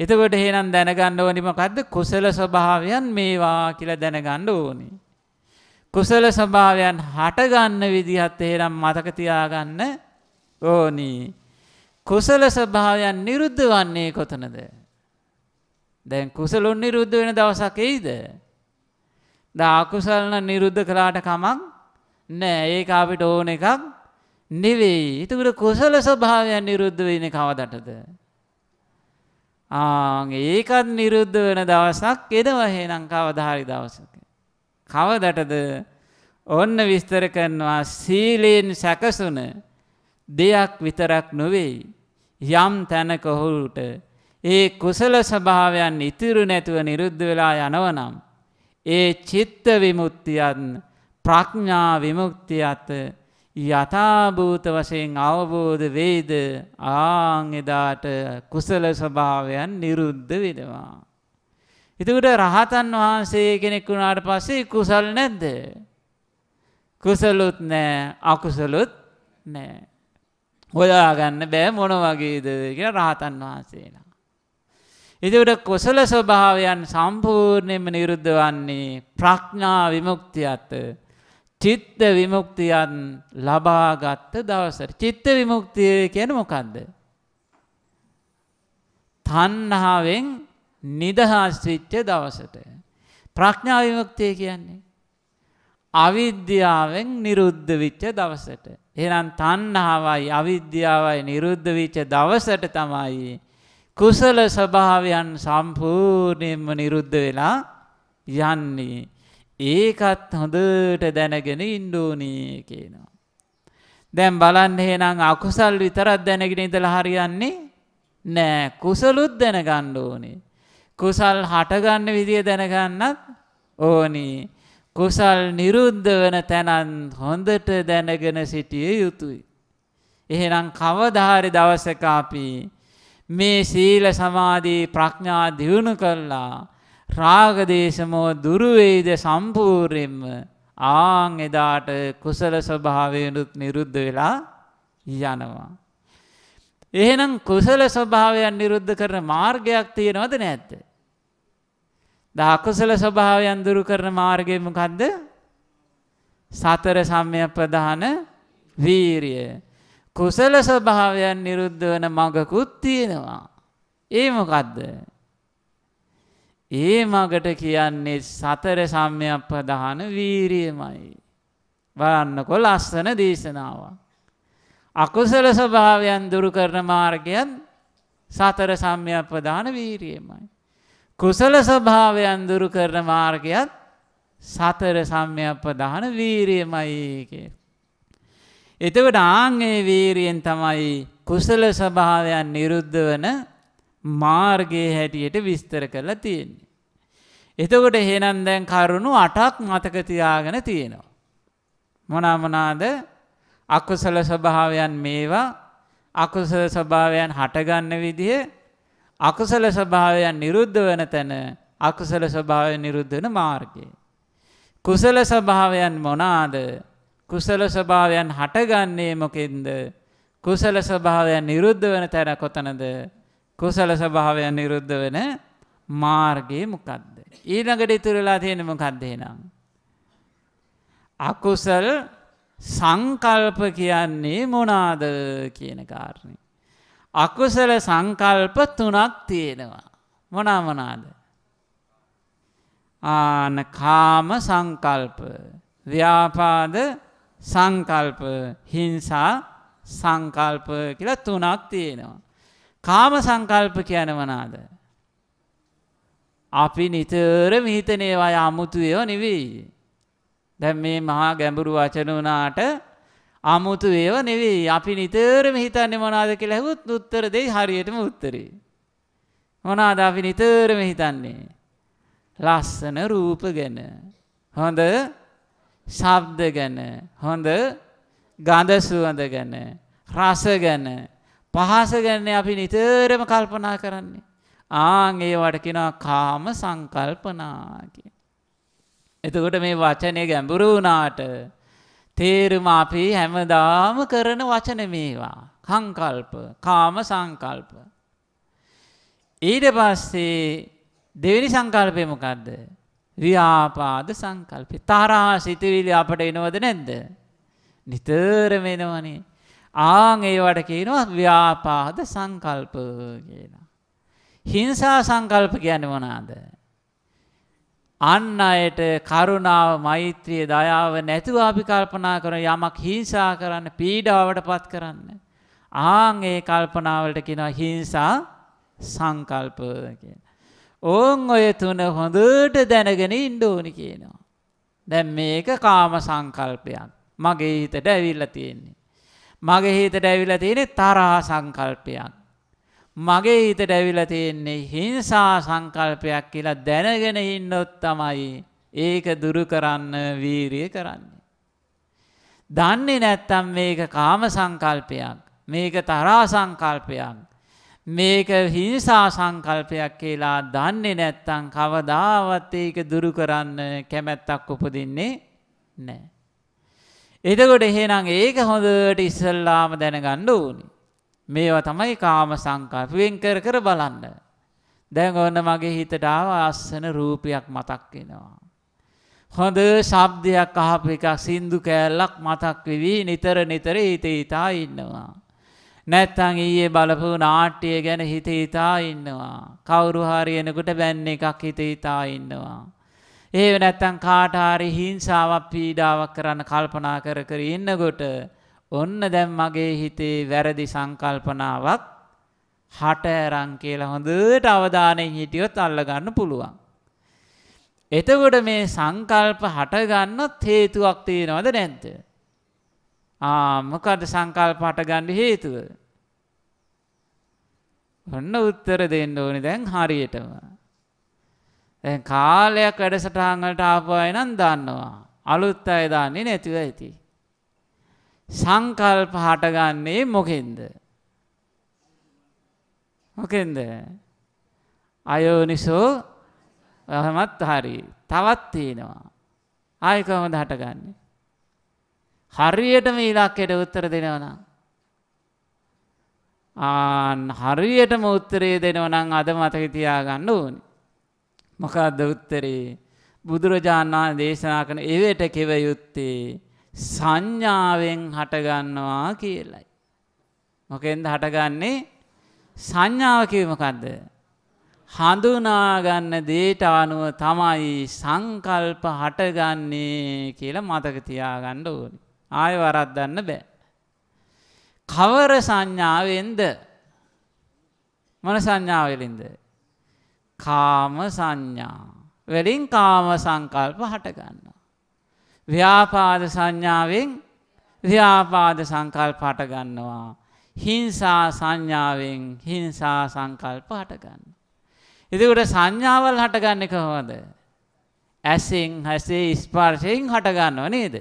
Speaker 1: එතකොට එහෙනම් දැනගන්න ඕනි මොකද්ද? කුසල ස්වභාවයන් මේවා කියලා දැනගන්න ඕනි. කුසල ස්වභාවයන් හටගන්න විදිහත් එහෙනම් මතක තියාගන්න ඕනි. කුසල ස්වභාවයන් නිරුද්ධ වන්නේ කොතනද? දැන් කුසලොන් නිරුද්ධ වෙන දවසක් එයිද? දා අකුසල නිරුද්ධ කළාට කමක් නෑ. ඒක අපිට ඕන එකක් නෙවෙයි. ඒකට කුසල ස්වභාවයන් නිරුද්ධ වෙන්නේ කවදටද? ආන් ඒකත් නිරුද්ධ වෙන දවසක් එනවා. එහෙනම් කවදා හරි දවසක. කවදටද? ඔන්න විස්තර කරනවා සීලයෙන් සැකසුන දෙයක් විතරක් නොවේ යම් තැනක ඔහුට ඒ කුසල ස්වභාවයන් ඉතිරු නැතුව නිරුද්ධ වෙලා යනවනම් ඒ චිත්ත විමුක්තියත් ප්‍රඥා විමුක්තියත් යථාභූත වශයෙන් අවබෝධ වේද ආං එදාට කුසල ස්වභාවයන් නිරුද්ධ වෙනවා. එතකොට රහතන් වහන්සේ කෙනෙක් වුණාට පස්සේ කුසල් නැද්ද? කුසලුත් නෑ අකුසලුත් නෑ. හොයාගන්න බෑ මොන වගේද කිය රහතන් වහන්සේලා. එතකොට කුසල ස්වභාවයන් සම්පූර්ණයෙන්ම නිරුද්ධ වන්නේ ප්‍රඥා විමුක්තියත් චිත්ත විමුක්තියන් ලබාගත්ත දවසට. චිත්ත විමුක්තිය කියන්නේ මොකද්ද? තණ්හාවෙන් නිදහස් වෙච්ච දවසට. ප්‍රඥා විමුක්තිය කියන්නේ අවිද්‍යාවෙන් නිරුද්ධ වෙච්ච දවසට. එහෙනම් තණ්හාවයි අවිද්‍යාවයි නිරුද්ධ වෙච්ච දවසට තමයි කුසල ස්වභාවයන් සම්පූර්ණයෙන්ම නිරුද්ධ වෙලා යන්නේ. ඒකත් හොඳට දැනගෙන ඉන්න ඕනේ කියනවා. දැන් බලන්න එහෙනම් අකුසල් විතරක් දැනගෙන ඉඳලා හරියන්නේ නෑ කුසලුත් දැනගන්න ඕනේ. කුසල් හටගන්න විදිය දැනගන්නත් ඕනි. කුසල් නිරුද්ධ වන තැනන් හොඳට දැනගෙන සිටිය යුතුයි. එහෙනම් කවදාහරි දවසක අපි මේ සීල සමාධි ප්‍රඥා දියුණු කළා රාගදේශමෝ දුරු වේද සම්පූර්ණයෙන්ම ආන් එදාට කුසල ස්වභාවයනුත් නිරුද්ධ වෙලා යනවා. එහෙනම් කුසල ස්වභාවයන් නිරුද්ධ කරන මාර්ගයක් තියෙනවද නැද්ද? දහකුසල ස්වභාවයන් දුරු කරන මාර්ගය මොකද්ද? සතර සම්‍යප්පදාන වීරිය. කුසල ස්වභාවයන් නිරුද්ධ වෙන මඟකුත් තියෙනවා. ඒ මොකද්ද? ඒ මගට කියන්නේ සතර සම්‍යප්පදාන වීරියමයි. බලන්නකො ලස්සන දේශනාවක්. අකුසල ස්වභාවයන් දුරු කරන මාර්ගයන් සතර සම්‍යප්පදාන වීරියමයි. කුසල ස්වභාවයන් දුරු කරන මාර්ගයත් සතර සම්‍යප්පදාන වීරියමයි කිය. එතකොට ආංගේ වීරියෙන් තමයි කුසල ස්වභාවයන් නිරුද්ධ වන මාර්ගයේ හැටියට විස්තර කරලා තියෙන්නේ. එතකොට එහෙනම් දැන් කරුණු 8ක් මතක තියාගෙන තියෙනවා. මොනවා මොනවාද? අකුසල ස්වභාවයන් මේවා අකුසල ස්වභාවයන් හටගන්න විදිහ අකුසල ස්වභාවයන් නිරුද්ධ වන තැන අකුසල ස්වභාවය නිරුද්ධ වන මාර්ගය. කුසල ස්වභාවයන් මොනාද කුසල ස්වභාවයන් හටගන්නේ මොකෙන්ද කුසල ස්වභාවයන් නිරුද්ධ වන තැන කොතනද කුසල ස්වභාවයන් නිරුද්ධ වෙන මාර්ගය මොකක්ද. ඊළඟට ඉතුරලා තියෙන මොකක්ද එහෙනම්. අකුසල් සංකල්ප කියන්නේ මොනාද කියන කාරණය. අකුසල සංකල්ප තුනක් තියෙනවා. මොනා මොනාද. ආන කාම සංකල්ප ව්‍යාපාද සංකල්ප හිංසා සංකල්ප කියලා තුනක් තියෙනවා. කාම සංකල්ප කියන වනාද. අපි නිතර මිහිතනේවා අමුතු ඒවා නෙවෙයි. දැන් මේ මහා ගැඹුරු වචන වුණාට 아무තු ඒව නෙවෙයි. අපි නිතරම හිතන්නේ මොනවද කියලා ඇහුවොත් උත්තර දෙයි හරියටම උත්තරේ. මොනවද අපි නිතරම හිතන්නේ? ලස්සන රූප ගැන. හොඳ ශබ්ද ගැන. හොඳ ගඳ සුවඳ ගැන. රස ගැන. පහස ගැන අපි නිතරම කල්පනා කරන්නේ. ආන් ඒවට කියනවා කාම සංකල්පනා කියලා. එතකොට මේ වචනය ගැඹුරු වුණාට තේරුම අපි හැමදාම කරන වචන මේවා. සංකල්ප, කාම සංකල්ප. ඊට පස්සේ දෙවෙනි සංකල්පය මොකද්ද? ව්‍යාපාද සංකල්පය. තරහා සිතුවිලි අපට එනවද නැද්ද? නිතරම එනවනේ. ආන් ඒවට කියනවා ව්‍යාපාද සංකල්ප කියලා. හිංසා සංකල්ප කියන්නේ මොනවාද? අන් අයට කරුණාව මෛත්‍රිය දයාව නැතුව අපි කල්පනා කරන යමක් හිංසා කරන්න පීඩාවට පත් කරන්න. ආං ඒ කල්පනාවලට කෙනවා හිංසා සංකල්ප කිය. ඕන් ඔය තුන හොඳට දැනගෙන ඉන්ඩෝනි කියනවා. දැන් මේක කාම සංකල්පයක් මගේ හිතට ඇවිල්ල තියෙන්නේ. මගේ හිතට ඇවිල්ල තියෙනෙ තරහා සංකල්පයක්. මගේ හිතට ඇවිලා තියෙන්නේ හිංසා සංකල්පයක් කියලා දැනගෙන ඉන්නොත් තමයි ඒක දුරු කරන්න වීරිය කරන්නේ. දන්නේ නැත්තම් මේක කාම සංකල්පයක් මේක තරහා සංකල්පයක් මේක හිංසා සංකල්පයක් කියලා දන්නේ නැත්තම් කවදාවත් ඒක දුරු කරන්න කැමැත්තක් උපදින්නේ නැහැ. එතකොට එහෙනම් ඒක හොඳට ඉස්සල්ලාම දැනගන්න ඕනි. මේවා තමයි කාම සංකල්ප වෙන් කර කර බලන්න. දැන් ඔන්න මගේ හිතට ආව අස්සන රූපයක් මතක් වෙනවා. හොඳ ශබ්දයක් අහපු එකක් සින්දු කෑල්ලක් මතක් වෙවි නිතර නිතර හිත හිතා ඉන්නවා. නැත්තං ඊයේ බලපු නාට්‍ය ගැන හිත හිතා ඉන්නවා. කවුරු හරි එනකොට බැන්න එකක් හිත හිතා ඉන්නවා. ඒව නැත්තං කාට හරි හිංසාවක් පීඩාවක් කරන්න කල්පනා කර කර ඉන්නකොට ඔන්න දැන් මගේ හිතේ වැරදි සංකල්පනාවක් හට ඇරන් කියලා හොඳට අවධානයෙන් හිටියොත් අල්ලගන්න පුළුවන්. එතකොට මේ සංකල්ප හටගන්නත් හේතුවක් තියෙනවද නැද්ද? ආ මොකද සංකල්ප හටගන්න හේතුව? ඔන්න උත්තර දෙන්න ඕනේ දැන් හරියටම. දැන් කාලයක් වැඩසටහන් වලට ආපු අය නම් දන්නවා. අලුත් අය දන්නේ නැතිව ඇති. සංකල්ප හටගන්නේ මොකෙන්ද? මොකෙන්ද? අයෝනිසෝ එහෙමත් හරි. තවත් තියෙනවා. ආයි කොහොමද හටගන්නේ? හරියටම ඉලක්කයට උත්තර දෙනවා නම් ආන් හරියටම උත්තරේ දෙනවා නම් අද මතක තියාගන්න ඕනේ. මොකද්ද උත්තරේ? බුදුරජාණන් වහන්සේ දේශනා කරන එවෙට කෙව යුත්තේ සංඥාවෙන් හටගන්නවා කියලයි. මොකෙන්ද හටගන්නේ සංඥාව කිව්වේ මොකද්ද? හඳුනා ගන්න දේට අනුව තමයි සංකල්ප හටගන්නේ කියලා මතක තියාගන්න ඕනේ. ආයෙ වරද්දන්න බෑ. කවර සංඥාවෙන්ද? මොන සංඥාවෙලින්ද? කාම සංඥා. වලින් කාම සංකල්ප හටගන්නවා. ව්‍යාපාද සංඥාවෙන් ව්‍යාපාද සංකල්ප හට ගන්නවා. හිංසා සංඥාවෙන් හිංසා සංකල්ප හට ගන්න. එතකොට සංඥාවල් හටගන්නේ කොහොමද? ඇසෙන් හැසේ ස්පර්ශයෙන් හටගන්නව නේද?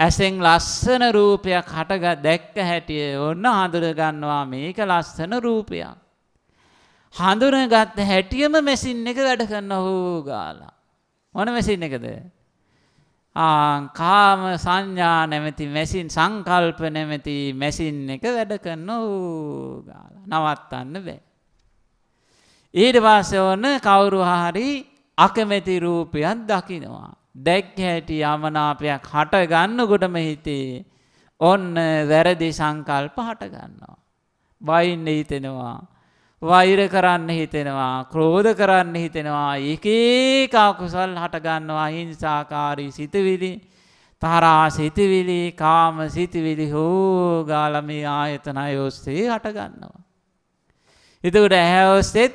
Speaker 1: ඇසෙන් ලස්සන රූපයක් හටග දැක්ක හැටිය ඔන්න හඳුන ගන්නවා මේක ලස්සන රූපයක්. හඳුනගත්ත හැටියම මැසින් එක වැඩ කරන්න හෝ ගාලා. මොන මැසින් එකද? කාම සංඥා නැමැති මැසින් සංකල්ප නැමැති මැසින් එක වැඩ කරන්න ගාල නවත්තන්න බෑ. ඊට පස්සේ ඔන්න කවුරු හරි අකමැති රූපයක් දකිනවා. දැක් හැටි යමනාපයක් හට ගන්නකොටම හිතේ ඔන්න වැරදි සංකල්ප හට ගන්නවා. බයින්න හිතෙනවා. වෛර කරන්න හිතෙනවා ක්‍රෝධ කරන්න හිතෙනවා එක එක අකුසල් හටගන්නවා හිංසාකාරී සිතවිලි තරහා සිතවිලි කාම සිතවිලි හෝ ගාලා මේ ආයතනය ඔස්සේ හටගන්නවා එතකොට ඇහැ ඔස්සෙත්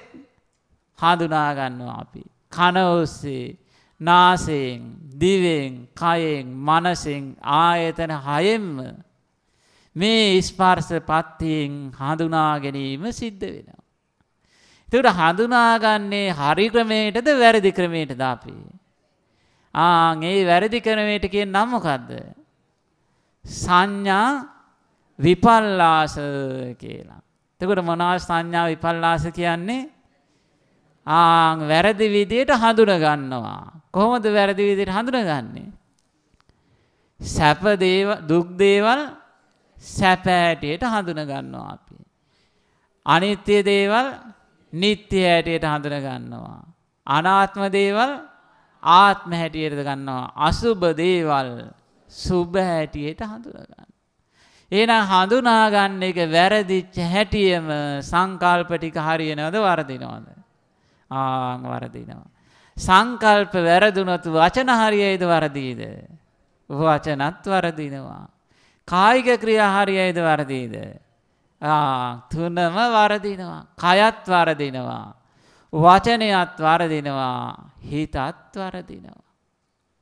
Speaker 1: හඳුනා ගන්නවා අපි. කන ඔස්සේ නාසයෙන් දිවෙන් කයෙන් මනසෙන් ආයතන හයෙන්ම මේ ස්පර්ශ පත්තියෙන් හඳුනා ගැනීම සිද්ධ වෙනවා. එතකොට හඳුනාගන්නේ හරි ක්‍රමයටද වැරදි ක්‍රමයටද අපි? ආන් ඒ වැරදි ක්‍රමයට කියන නම මොකද්ද? සංඥා විපල්ලාස කියලා. එතකොට මොනවද සංඥා විපල්ලාස කියන්නේ? ආන් වැරදි විදියට හඳුන ගන්නවා. කොහොමද වැරදි විදියට හඳුනගන්නේ? සැප දේව දුක් දේවල් සැප ඇටියට හඳුන ගන්නවා අපි. අනිත්‍ය දේවල් නිත්‍ය හැටියට හඳුන ගන්නවා. අනාත්ම දේවල් ආත්ම හැටියට ගන්නවා. අසුබ දේවල් සුබ හැටියට හඳුන ගන්න. එහෙනම් හඳුනා ගන්න එක වැරදිච්ච හැටියම සංකල්ප ටික හරියනවද වරදිනවද? ආන් වරදිනවා. සංකල්ප වැරදුනොත් වචන හරියයිද වරදීද? වචනත් වරදිනවා. කායික ක්‍රියා හරියයිද වරදීද? තුනම වරදිනවා. කයත් වරදිනවා. වචනයත් වරදිනවා. හිතත් වරදිනවා.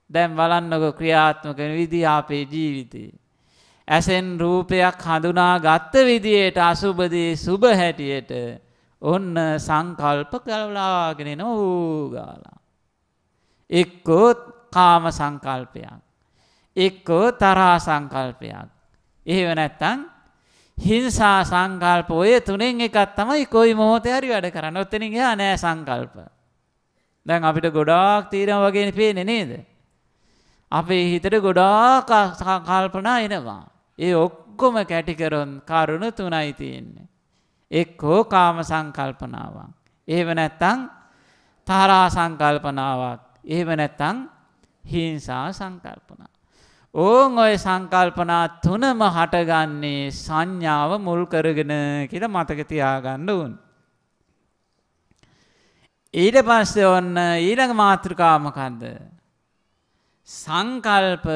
Speaker 1: දැන් බලන්නකො ක්‍රියාත්මක විදිහ අපේ ජීවිතේ. ඇසෙන් රූපයක් හඳුනා ගත්ත විදියට අසුබදී සුබ හැටියට ඔන්න සංකල්ප කලවලාගෙන එන ඌගාලා. එක්කෝ කාම සංකල්පයක්. එක්කෝ තරහා සංකල්පයක්. එහෙම නැත්තම් හිංසා සංකල්ප ඔය තුනෙන් එකක් තමයි කොයි මොහොතේ හරි වැඩ කරන්න. ඔතනින් එහා නෑ සංකල්ප. දැන් අපිට ගොඩාක් තියෙනවා වගේනේ පේන්නේ නේද? අපේ හිතට ගොඩාක් කල්පනා එනවා. ඒ ඔක්කොම කැටි කරොත් කරුණු තුනයි තියෙන්නේ. එක්කෝ කාම සංකල්පනාවක්. එහෙම නැත්නම් තරහා සංකල්පනාවක්. එහෙම නැත්නම් හිංසා සංකල්පනා. ඕන් ඔය සංකල්පනා තුනම හටගන්නේ සංඥාව මුල් කරගෙන කියලා මතක තියාගන්න ඕන. ඊට පස්සේ ඔන්න ඊළඟ මාතෘකාව මොකද්ද? සංකල්ප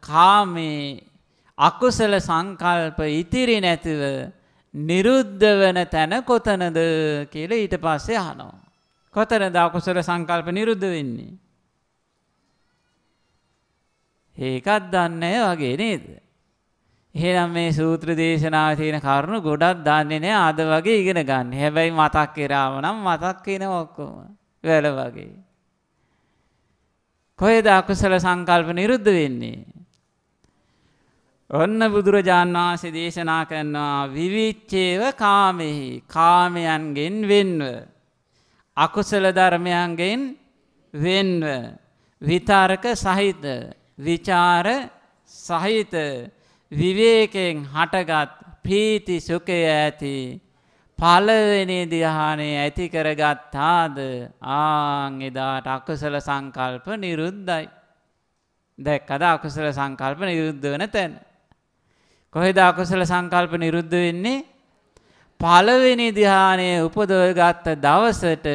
Speaker 1: කාමේ අකුසල සංකල්ප ඉතිරි නැතිව නිරුද්ධ වෙන තැන කොතනද කියලා ඊට පස්සේ අහනවා. කොතනද අකුසල සංකල්ප නිරුද්ධ වෙන්නේ? ඒකත් දන්නේ වගේ නේද? එහෙනම් මේ සූත්‍ර දේශනාවේ තියෙන කරුණු ගොඩක් දන්නේ නැහැ අද වගේ ඉගෙන ගන්න. හැබැයි මතක් කරාම නම් මතක් වෙනවා ඔක්කොම. වැල වගේ. කොහෙද අකුසල සංකල්ප නිරුද්ධ වෙන්නේ? ඔන්න බුදුරජාන් වහන්සේ දේශනා කරනවා විවිච්ඡේව කාමෙහි කාමයන්ගෙන් වෙන්ව අකුසල ධර්මයන්ගෙන් වෙන්ව විතරක සහිත විචාර සහිත විවේකයෙන් හටගත් ප්‍රීති සුඛය ඇති පළවෙනි ධ්‍යානය ඇති කරගත්තාද ආන් එදාට අකුසල සංකල්ප නිරුද්ධයි. දැක්කද අකුසල සංකල්ප නිරුද්ධ වෙන තැන. කොහෙද අකුසල සංකල්ප නිරුද්ධ වෙන්නේ? පළවෙනි ධ්‍යානය උපදවගත්ත දවසට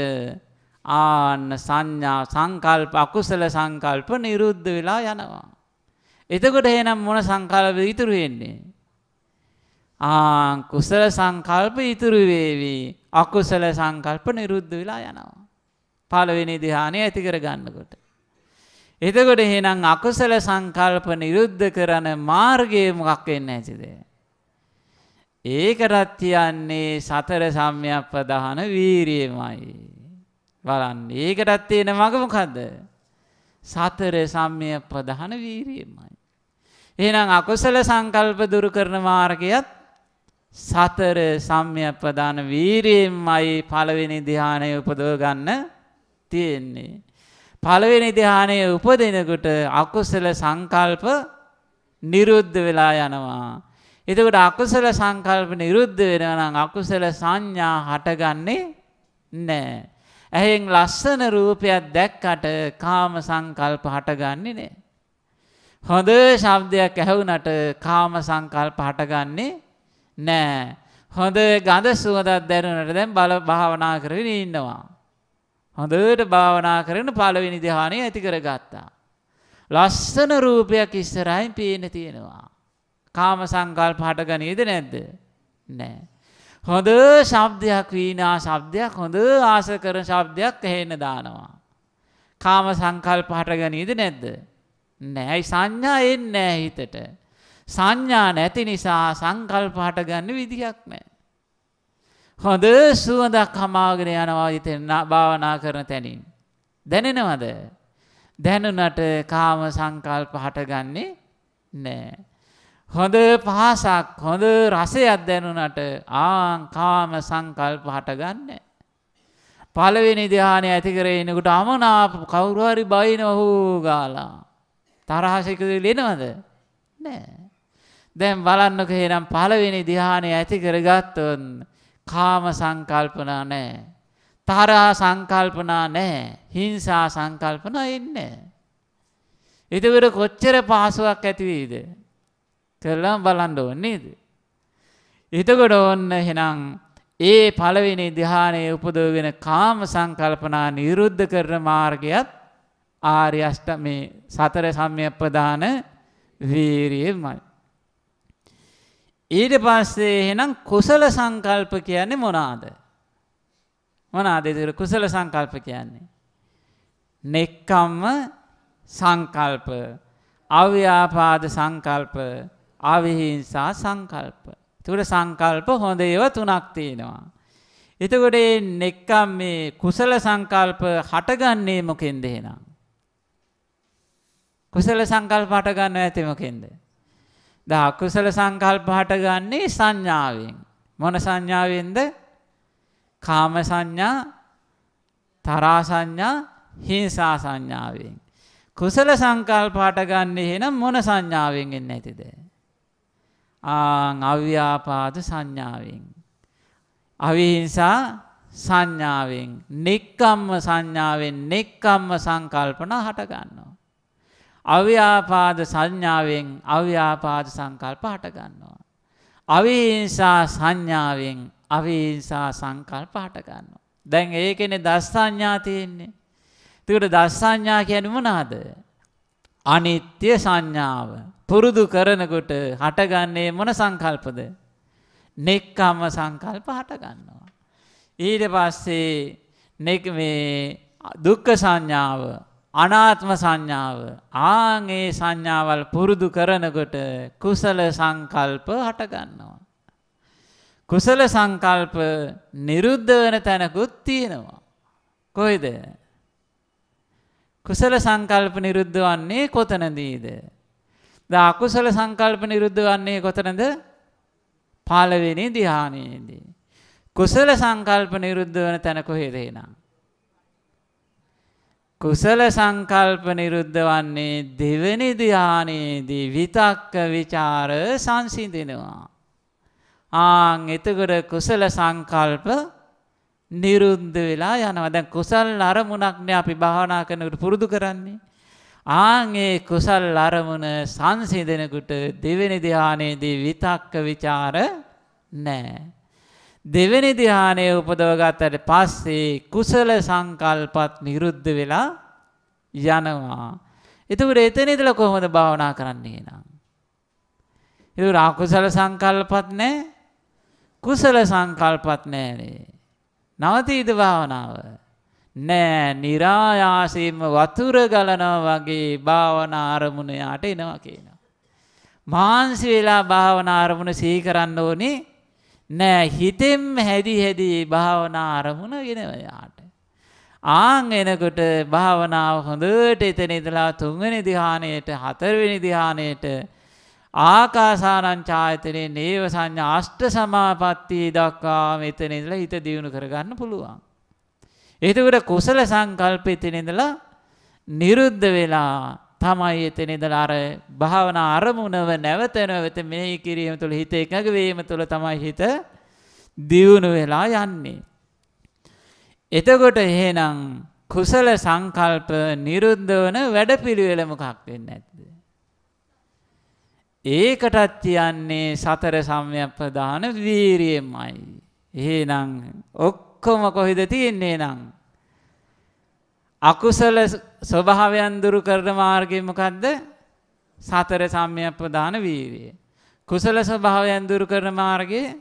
Speaker 1: ආන්න සංඥා සංකල්ප අකුසල සංකල්ප නිරුද්ධ වෙලා යනවා. එතකොට එහෙනම් මොන සංකල්ප ඉතුරු වෙන්නේ? ආ කුසල සංකල්ප ඉතුරු වේවි. අකුසල සංකල්ප නිරුද්ධ වෙලා යනවා. පළවෙනි ධ්‍යානය ඇති කර ගන්නකොට. එතකොට එහෙනම් අකුසල සංකල්ප නිරුද්ධ කරන මාර්ගය මොකක් වෙන්නේ නැතිද? ඒකටත් කියන්නේ සතර සම්‍යක් ප්‍රධාන වීරියමයි. බලන්න ඒකටත් තියෙන මග මොකද්ද? සතර සම්‍යක් ප්‍රධාන වීරියමයි. එහෙනම් අකුසල සංකල්ප දුරු කරන මාර්ගයත් සතර සම්‍යක් ප්‍රදාන වීරියෙන්මයි පළවෙනි ධ්‍යානය උපදව ගන්න තියෙන්නේ. පළවෙනි ධ්‍යානය උපදිනකොට අකුසල සංකල්ප නිරුද්ධ වෙලා යනවා. එතකොට අකුසල සංකල්ප නිරුද්ධ වෙනවා නම් අකුසල සංඥා හටගන්නේ නැහැ. ඇහෙන් ලස්සන රූපයක් දැක්කට කාම සංකල්ප හටගන්නේ නැහැ. හොඳ ශබ්දයක් ඇහුනට කාම සංකල්ප හටගන්නේ නෑ. හොඳ ගඳ සුවඳක් දැනුනට දැන් බල භාවනා කරගෙන ඉන්නවා. හොඳට භාවනා කරගෙන පළවෙනි ධ්‍යානය ඇති කරගත්තා. ලස්සන රූපයක් ඉස්සරහින් පේන තියෙනවා. කාම සංකල්ප හටගනීද නැද්ද? නෑ. හොඳ ශබ්දයක් වීණා ශබ්දයක් හොඳ ආස කරන ශබ්දයක් ඇහෙන්න දානවා. කාම සංකල්ප හටගනීද නැද්ද? නෑයි සංඥා එන්නේ නෑ හිතට. සංඥා නැති නිසා සංකල්ප හටගන්න විදිහක් නෑ. හොඳ සුවඳක් හමාගෙන යනවා හිතෙන් භාවනා කරන තැනින්. දැනෙනවද? දැනුණට කාම සංකල්ප හටගන්නේ නෑ. හොඳ පහසක් හොඳ රසයක් දැනුණට ආන් කාම සංකල්ප හටගන්නේ. පළවෙනි ධ්‍යානය ඇති කරගෙන එනකොට අමනාප කවුරු හරි බයිනව හූ ගාලා. තරහසිකද ලෙනවද නෑ. දැන් බලන්නක එහෙනම් පළවෙනි ධ්‍යානය ඇති කරගත්තොත් කාම සංකල්පනා නෑ. තරහා සංකල්පනා නෑ. හිංසා සංකල්පනා එන්නේ එතකොට කොච්චර පහසුවක් ඇති වෙයිද? කරලා බලන්න ඕනේ නේද එතකොට ඔන්න එහෙනම් ඒ පළවෙනි ධ්‍යානයේ උපදවගෙන කාම සංකල්පනා නිරුද්ධ කරන මාර්ගයත් ආර්ය අෂ්ට මේ සතර සම්‍යක් ප්‍රදාන වීරියමයි. ඊට පස්සේ එහෙනම් කුසල සංකල්ප කියන්නේ මොනවාද? මොනවාද ඒක කුසල සංකල්ප කියන්නේ? නෙක්කම්ම සංකල්ප, අව්‍යාපාද සංකල්ප, අවිහිංසා සංකල්ප. ඒකට සංකල්ප හොඳ ඒවා තුනක් තියෙනවා. එතකොට මේ නෙක්කම් මේ කුසල සංකල්ප හටගන්නේ මොකෙන්ද එහෙනම්? කුසල සංකල්ප හට ගන්න ඇති මොකෙන්ද? දා අකුසල සංකල්ප හටගන්නේ සංඥාවෙන්. මොන සංඥාවෙන්ද? කාම සංඥා, තරා සංඥා, හිංසා සංඥාවෙන්. කුසල සංකල්ප හටගන්නේ එහෙනම් මොන සංඥාවෙන් එන්නේ නැතිද? ආං අව්‍යාපාද සංඥාවෙන්. අවිහිංසා සංඥාවෙන්, නෙක්කම්ම සංඥාවෙන් නෙක්කම්ම සංකල්පන හට ගන්නවා. අව්‍යාපාද සංඥාවෙන් අව්‍යාපාද සංකල්ප හට ගන්නවා. අවිහිංසා සංඥාවෙන් අවිහිංසා සංකල්ප හට ගන්නවා. දැන් ඒකනේ දස් සංඥා තියෙන්නේ. එතකොට දස් සංඥා කියන්නේ මොනවාද? අනිත්‍ය සංඥාව. පුරුදු කරනකොට හටගන්නේ මොන සංකල්පද? නෙක්කම්ම සංකල්ප හට ගන්නවා. ඊට පස්සේ නෙක් මේ දුක්ඛ සංඥාව අනාත්ම සංඥාව ආන් ඒ සංඥාවල් පුරුදු කරනකොට කුසල සංකල්ප හට ගන්නවා. කුසල සංකල්ප නිරුද්ධ වෙන තැනකුත් තියෙනවා. කොයිද? කුසල සංකල්ප නිරුද්ධ වන්නේ කොතනදීද? ද අකුසල සංකල්ප නිරුද්ධ වන්නේ කොතනද? පළවෙනි ධ්‍යානයේදී. කුසල සංකල්ප නිරුද්ධ වන තැන කොහෙද එහෙනම්? කුසල සංකල්ප නිරුද්ධ වන්නේ දෙවෙනි ධානයේදී විතක්ක ਵਿਚාර සංසිඳෙනවා. ආන් එතකොට කුසල සංකල්ප නිරුද්ධ වෙලා යනවා. දැන් කුසල් අරමුණක්නේ අපි භාවනා කරනකොට පුරුදු කරන්නේ. ආන් ඒ කුසල් අරමුණ සංසිඳෙනකොට දෙවෙනි ධානයේදී විතක්ක ਵਿਚාර නැහැ. දෙවෙනි ධ්‍යානය උපදවගත්තට පස්සේ කුසල සංකල්පත් නිරුද්ධ වෙලා යනවා. එතකොට එතන ඉඳලා කොහොමද භාවනා කරන්නේ නම්? ඒක අකුසල සංකල්පත් නැහැ. කුසල සංකල්පත් නැහැ. නවතීද භාවනාව? නෑ, નિરાයාසයෙන්ම වතුර ගලනවා වගේ භාවනා අරමුණ යාට එනවා කියනවා. මාංශ වෙලා භාවනා අරමුණ සිහි කරන්න ඕනේ නෑ හිතෙන්ම හැදි හැදි භාවනා අරමුණ ගෙනව යාට. ආන් එනකොට භාවනාව හොඳට එතන ඉඳලා තුන්වෙනි ධ්‍යානයට හතරවෙනි ධ්‍යානයට ආකාසානං ඡායතනේ නේව සංඥා අෂ්ට සමාපatti දක්වා මෙතන ඉඳලා හිත දියුණු කරගන්න පුළුවන්. එතකොට කුසල සංකල්ප එතන ඉඳලා නිරුද්ධ වෙලා තමයි එතන ඉඳලා අර භාවනා අරමුණව නැවත නැවත මෙහි කිරීම තුළ හිත එකඟ වීම තුළ තමයි හිත දියුණු වෙලා යන්නේ. එතකොට එහෙනම් කුසල සංකල්ප නිරුද්ධ වන වැඩපිළිවෙල මොකක් වෙන්නේ නැද්ද? ඒකටත් කියන්නේ සතර සම්‍යක්පදාන වීරියමයි. එහෙනම් ඔක්කොම කොහෙද තියෙන්නේ නම් අකුසල ස්වභාවයන් දුරු කරන මාර්ගය මොකද්ද? සතර සම්‍යක්පදාන වීරිය. කුසල ස්වභාවයන් දුරු කරන මාර්ගය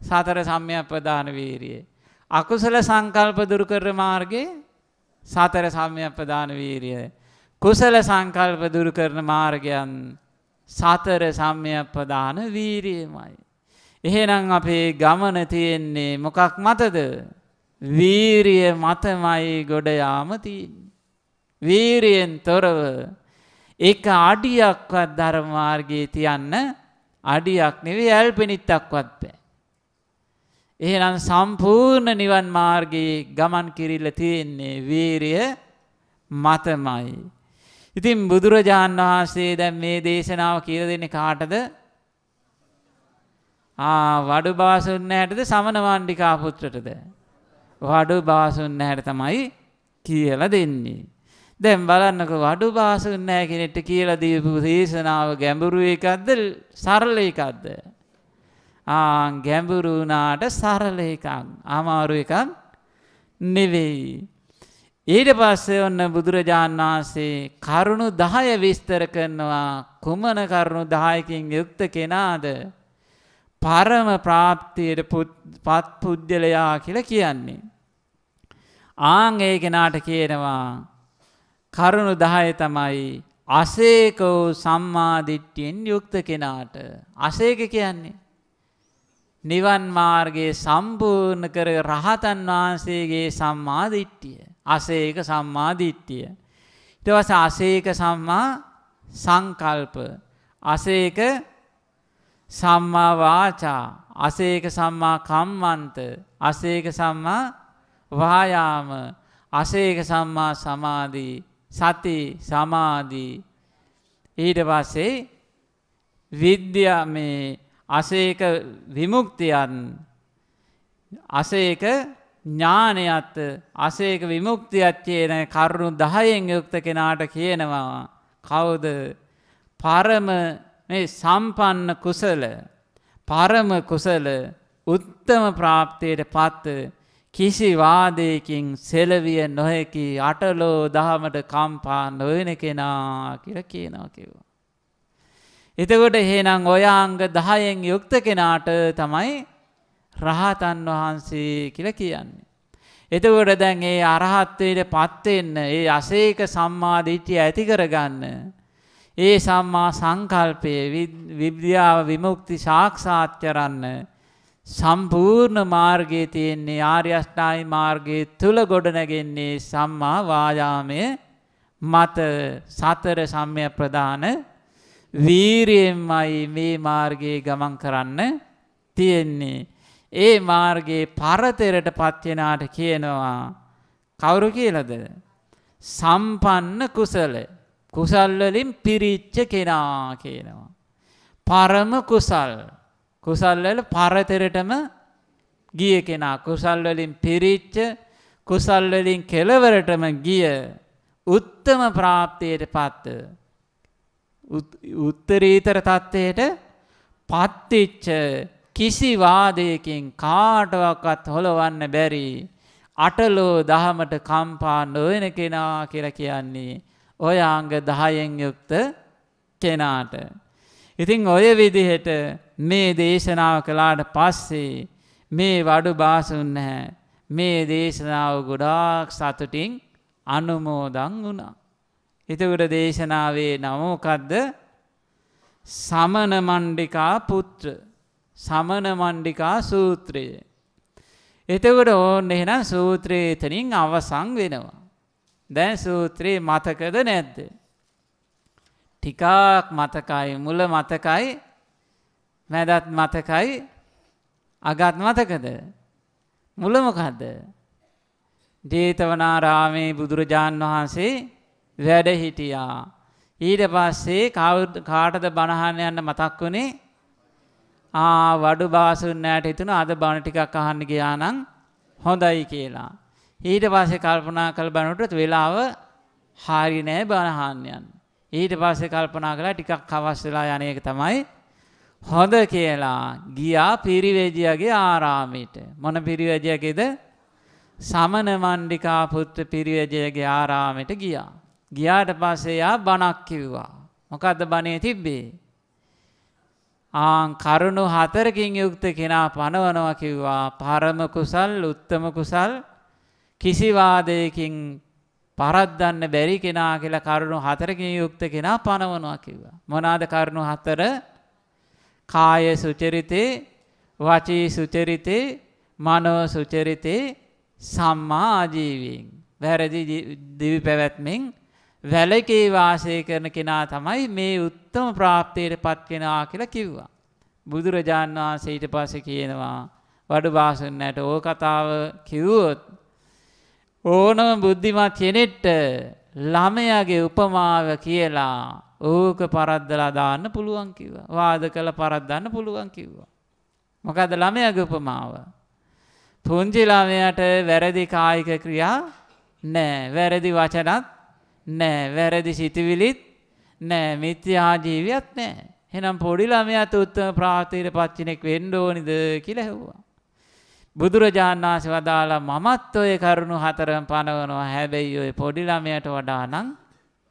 Speaker 1: සතර සම්‍යක්පදාන වීරිය. අකුසල සංකල්ප දුරු කරන මාර්ගය සතර සම්‍යක්පදාන වීරිය. කුසල සංකල්ප දුරු කරන මාර්ගයන් සතර සම්‍යක්පදාන වීරියමයි. එහෙනම් අපේ ගමන තියෙන්නේ මොකක් මතද? වීරිය මතමයි ගොඩ යාම තියෙන්නේ. වීරියෙන් තොරව එක අඩියක්වත් ධර්ම මාර්ගයේ තියන්න අඩියක් නෙවෙයි ඇල්පෙනිත්තක්වත් බෑ. එහෙනම් සම්පූර්ණ නිවන් මාර්ගයේ ගමන් කිරිල්ල තියෙන්නේ වීරිය මතමයි. ඉතින් බුදුරජාණන් වහන්සේ දැන් මේ දේශනාව කියලා දෙන්නේ කාටද? ආ වඩු බාසුන් නැහැටද සමන මණ්ඩිකා පුත්‍රටද? වඩු බාසුන් නැහැ තමයි කියලා දෙන්නේ. දැන් බලන්නකො වඩු බාසුන් නැහැ කෙනෙක්ට කියලා දීපු දේශනාව ගැඹුරු එකක්ද සරල එකක්ද? ආ ගැඹුරු වුණාට සරල එකක්. අමාරු එකක් නෙවෙයි. ඊට පස්සේ ඔන්න බුදුරජාණන් වහන්සේ කරුණු 10 විස්තර කරනවා කුමන කරුණු 10කින් යුක්ත කෙනාද පරම ප්‍රාප්තියට පත් පුද්ගලයා කියලා කියන්නේ. ආන් ඒ කෙනාට කියනවා කරුණු 10 තමයි අසේක වූ සම්මාදිට්ඨියෙන් යුක්ත කෙනාට. අසේක කියන්නේ නිවන් මාර්ගයේ සම්පූර්ණ කර රහතන් වහන්සේගේ සම්මාදිට්ඨිය. අසේක සම්මාදිට්ඨිය. ඊට පස්සේ අසේක සම්මා සංකල්ප. අසේක සම්මා වාචා අසේක සම්මා කම්මන්ත අසේක සම්මා වායාම අසේක සම්මා සමාධි සති සමාධි. ඊට පස්සේ විද්‍යා මේ අසේක විමුක්තියන් අසේක ඥානයත් අසේක විමුක්තියත් කියන කරුණු 10න් යුක්ත කෙනාට කියනවා කවුද? පරම මේ සම්පන්න කුසල පරම කුසල උත්තම ප්‍රාප්තියට පත් කිසි වාදයකින් සෙලවිය නොහැකි අටලෝ දහමට කම්පා නොවන කෙනා කියලා කියනවා කිව්වා. එතකොට එහෙනම් ඔය අංග 10න් යුක්ත කෙනාට තමයි රහතන් වහන්සේ කියලා කියන්නේ. එතකොට දැන් ඒ අරහත්ත්වයට පත් වෙන්න ඒ අසේක සම්මා දිට්ඨිය ඇති කරගන්න ඒ සම්මා සංකල්පයේ විද්‍යාව විමුක්ති සාක්ෂාත් කරන්න සම්පූර්ණ මාර්ගයේ තියෙන්නේ ආර්ය අෂ්ටාංග මාර්ගයේ තුල ගොඩනැගෙන්නේ සම්මා වායාමය මත සතර සම්‍ය ප්‍රදාන වීරියෙන්මයි මේ මාර්ගයේ ගමන් කරන්න තියෙන්නේ. ඒ මාර්ගයේ පරතරට පත් වෙනාට කියනවා කවුරු කියලාද? සම්පන්න කුසල. කුසල් වලින් පිරිච්ච කෙනා කියනවා. පරම කුසල්. කුසල් වල පරතරටම ගිය කෙනා. කුසල් වලින් පිරිච්ච කුසල් වලින් කෙලවරටම ගිය උත්තම ප්‍රාප්තියට පත් උත්තරීතර තත්ත්වයට පත්තිච්ච කිසි වාදයකින් කාටවත් හොලවන්න බැරි අටලෝ දහමට කම්පා නොවන කෙනා කියලා කියන්නේ ඔය අංග 10න් යුක්ත කෙනාට. ඉතින් ඔය විදිහට මේ දේශනාව කළාට පස්සේ මේ වඩු බාසුන් නැහැ. මේ දේශනාව ගොඩාක් සතුටින් අනුමෝදන් වුණා. එතකොට දේශනාවේ නම මොකද්ද? සමන මණ්ඩිකා පුත්‍ර සමන මණ්ඩිකා සූත්‍රය. එතකොට ඕන්න එහෙනම් සූත්‍රය එතනින් අවසන් වෙනවා. දැන් සූත්‍රේ මතකද නැද්ද? ටිකක් මතකයි මුල මතකයි මැදත් මතකයි අගත් මතකද? මුල මොකද්ද? ජේතවනාරාමේ බුදුරජාන් වහන්සේ වැඩ හිටියා. ඊට පස්සේ කාටද බණහන්න යන්න මතක් වුණේ ආ වඩු බාසුන්නෑට හිතුන අද බණ ටිකක් අහන්න ගියා නම් හොඳයි කියලා. ඊට පස්සේ කල්පනා කළ බලනකොට වෙලාව හරි නෑ බණ අහන්න යන්න. ඊට පස්සේ කල්පනා කළා ටිකක් හවස් වෙලා යන එක තමයි හොඳ කියලා ගියා පිරිවැජියගේ ආරාමයට. මොන පිරිවැජියගේද? සමන මණ්ඩිකා පුත්‍ර පිරිවැජියගේ ආරාමයට ගියා. ගියාට පස්සේ යා බණක් කිව්වා. මොකද්ද බණේ තිබ්බේ? ආන් කරුණු හතරකින් යුක්ත කෙනා පනවනවා කිව්වා පරම කුසල් උත්තම කුසල් කිසි වාදයකින් පරද්දන්න බැරි කෙනා කියලා කරුණු හතරකින් යුක්ත කෙනා පනවනවා කිව්වා. මොනවාද කරුණු හතර? කාය සුචරිතේ වචී සුචරිතේ මනෝ සුචරිතේ සම්මා ආජීවයෙන්. වැරදි දිවි පැවැත්මෙන් වැලකේ වාසය කරන කෙනා තමයි මේ උත්තම ප්‍රාප්තියට පත් කෙනා කියලා කිව්වා. බුදුරජාන් වහන්සේ ඊට පස්සේ කියනවා වඩු බාසුන්නට ඕ කතාව කිව්වොත් ඕනම බුද්ධිමත් කෙනෙක්ට ළමයාගේ උපමාව කියලා ඕක පරද්දලා දාන්න පුළුවන් කිව්වා. වාද කළ පරද්දන්න පුළුවන් කිව්වා. මොකද ළමයාගේ උපමාව? පුංචි ළමයාට වැරදි කායික ක්‍රියා නෑ. වැරදි වචනත් නෑ වැරදි සිතුවිලිත් නෑ මිත්‍යා ජීවියත් නෑ. එහෙනම් පොඩි ළමයාට උත්තම ප්‍රාර්ථීර පච්චිනෙක් වෙන්න ඕනිද කියලා ඇහුවා. බුදුරජාණන් වහන්සේ වදාලා මමත් ඔය කරුණු හතරම පනවනවා. හැබැයි ඔය පොඩි ළමයාට වඩා නම්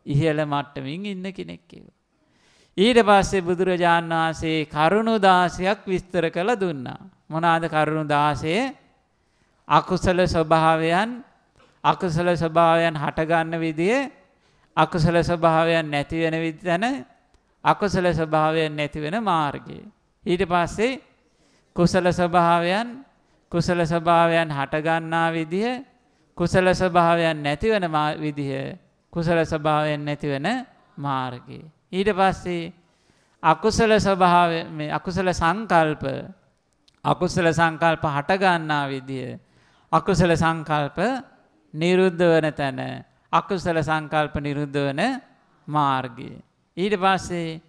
Speaker 1: ඉහළ මට්ටමින් ඉන්න කෙනෙක් කිව්වා. ඊට පස්සේ බුදුරජාණන් වහන්සේ කරුණු 16ක් විස්තර කළ දුන්නා. මොනවාද කරුණු 16? අකුසල ස්වභාවයන් අකුසල ස්වභාවයන් හටගන්න විදිය අකුසල ස්වභාවයන් නැති වෙන විදිහන අකුසල ස්වභාවයන් නැති වෙන මාර්ගය. ඊට පස්සේ කුසල ස්වභාවයන් කුසල ස්වභාවයන් හටගන්නා විදිහ කුසල ස්වභාවයන් නැති වෙන විදිහ කුසල ස්වභාවයන් නැති වෙන මාර්ගය. ඊට පස්සේ අකුසල ස්වභාවය මේ අකුසල සංකල්ප අකුසල සංකල්ප හටගන්නා විදිය අකුසල සංකල්ප නිරුද්ධ වන තැන අකුසල සංකල්ප නිරුද්ධ වන මාර්ගය. ඊට පස්සේ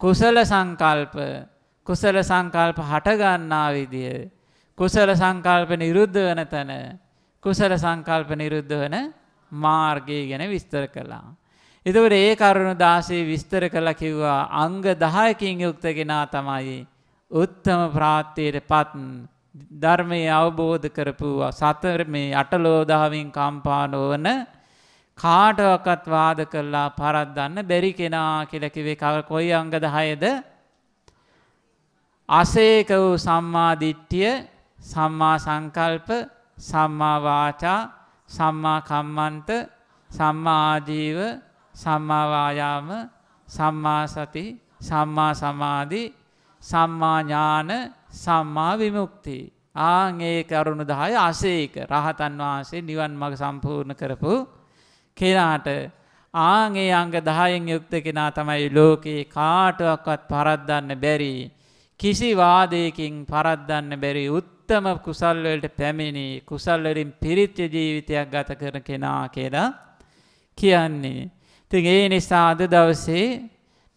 Speaker 1: කුසල සංකල්ප කුසල සංකල්ප හටගන්නා විදිය කුසල සංකල්ප නිරුද්ධ වන තැන කුසල සංකල්ප නිරුද්ධ වන මාර්ගය ගැන විස්තර කළා. එතකොට ඒ කරුණු 16 විස්තර කළා කිව්වා අංග 10කින් යුක්ත කෙනා තමයි උත්තම ප්‍රාත්‍යයටපත් ධර්මයේ අවබෝධ කරපු සතර මේ අටලෝ දහමින් කම්පා නොවන කාටවත් වාද කළා පරද්දන්න බැරි කෙනා කියලා කිව්වේ කොයි අංග 10ද? අසේක වූ සම්මා දිට්ඨිය, සම්මා සංකල්ප, සම්මා වාචා, සම්මා කම්මන්ත, සම්මා ආජීව, සම්මා වායාම, සම්මා සති, සම්මා සමාධි, සම්මා ඥාන, සම්මා විමුක්ති. ආන් ඒ කරුණු 10 අසේක රහතන් වහන්සේ නිවන් මඟ සම්පූර්ණ කරපු කෙනාට ආන් ඒ අංග 10න් යුක්ත කෙනා තමයි ලෝකේ කාටවත් පරද්දන්න බැරි කිසි වාදයකින් පරද්දන්න බැරි උත්තම කුසල් වලට පැමිණි කුසල් වලින් පිරිච්ච ජීවිතයක් ගත කරන කෙනා කියලා කියන්නේ. ඉතින් ඒ නිසා අද දවසේ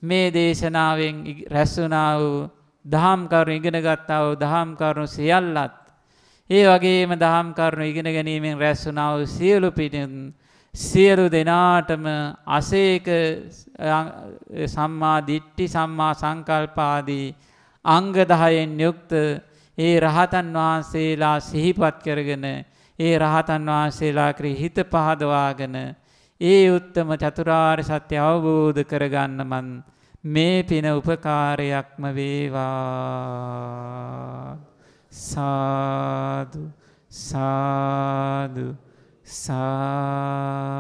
Speaker 1: මේ දේශනාවෙන් රැස්ුණා වූ දහම් කරුණු ඉගෙන ගත්තා වූ දහම් කරුණු සියල්ලත් ඒ වගේම දහම් කරුණු ඉගෙන ගැනීමෙන් රැස්ුණා වූ සියලු පිටින් සියලු දෙනාටම අසේක සම්මා දිට්ඨි සම්මා සංකල්පාදී අංග 10න් යුක්ත ඒ රහතන් වහන්සේලා සිහිපත් කරගෙන ඒ රහතන් වහන්සේලා ක්‍රී හිත පහදවාගෙන ඒ උත්තම චතුරාර්ය සත්‍ය අවබෝධ කරගන්න මන් මේ පින උපකාරයක්ම වේවා. සාදු සාදු සාදු.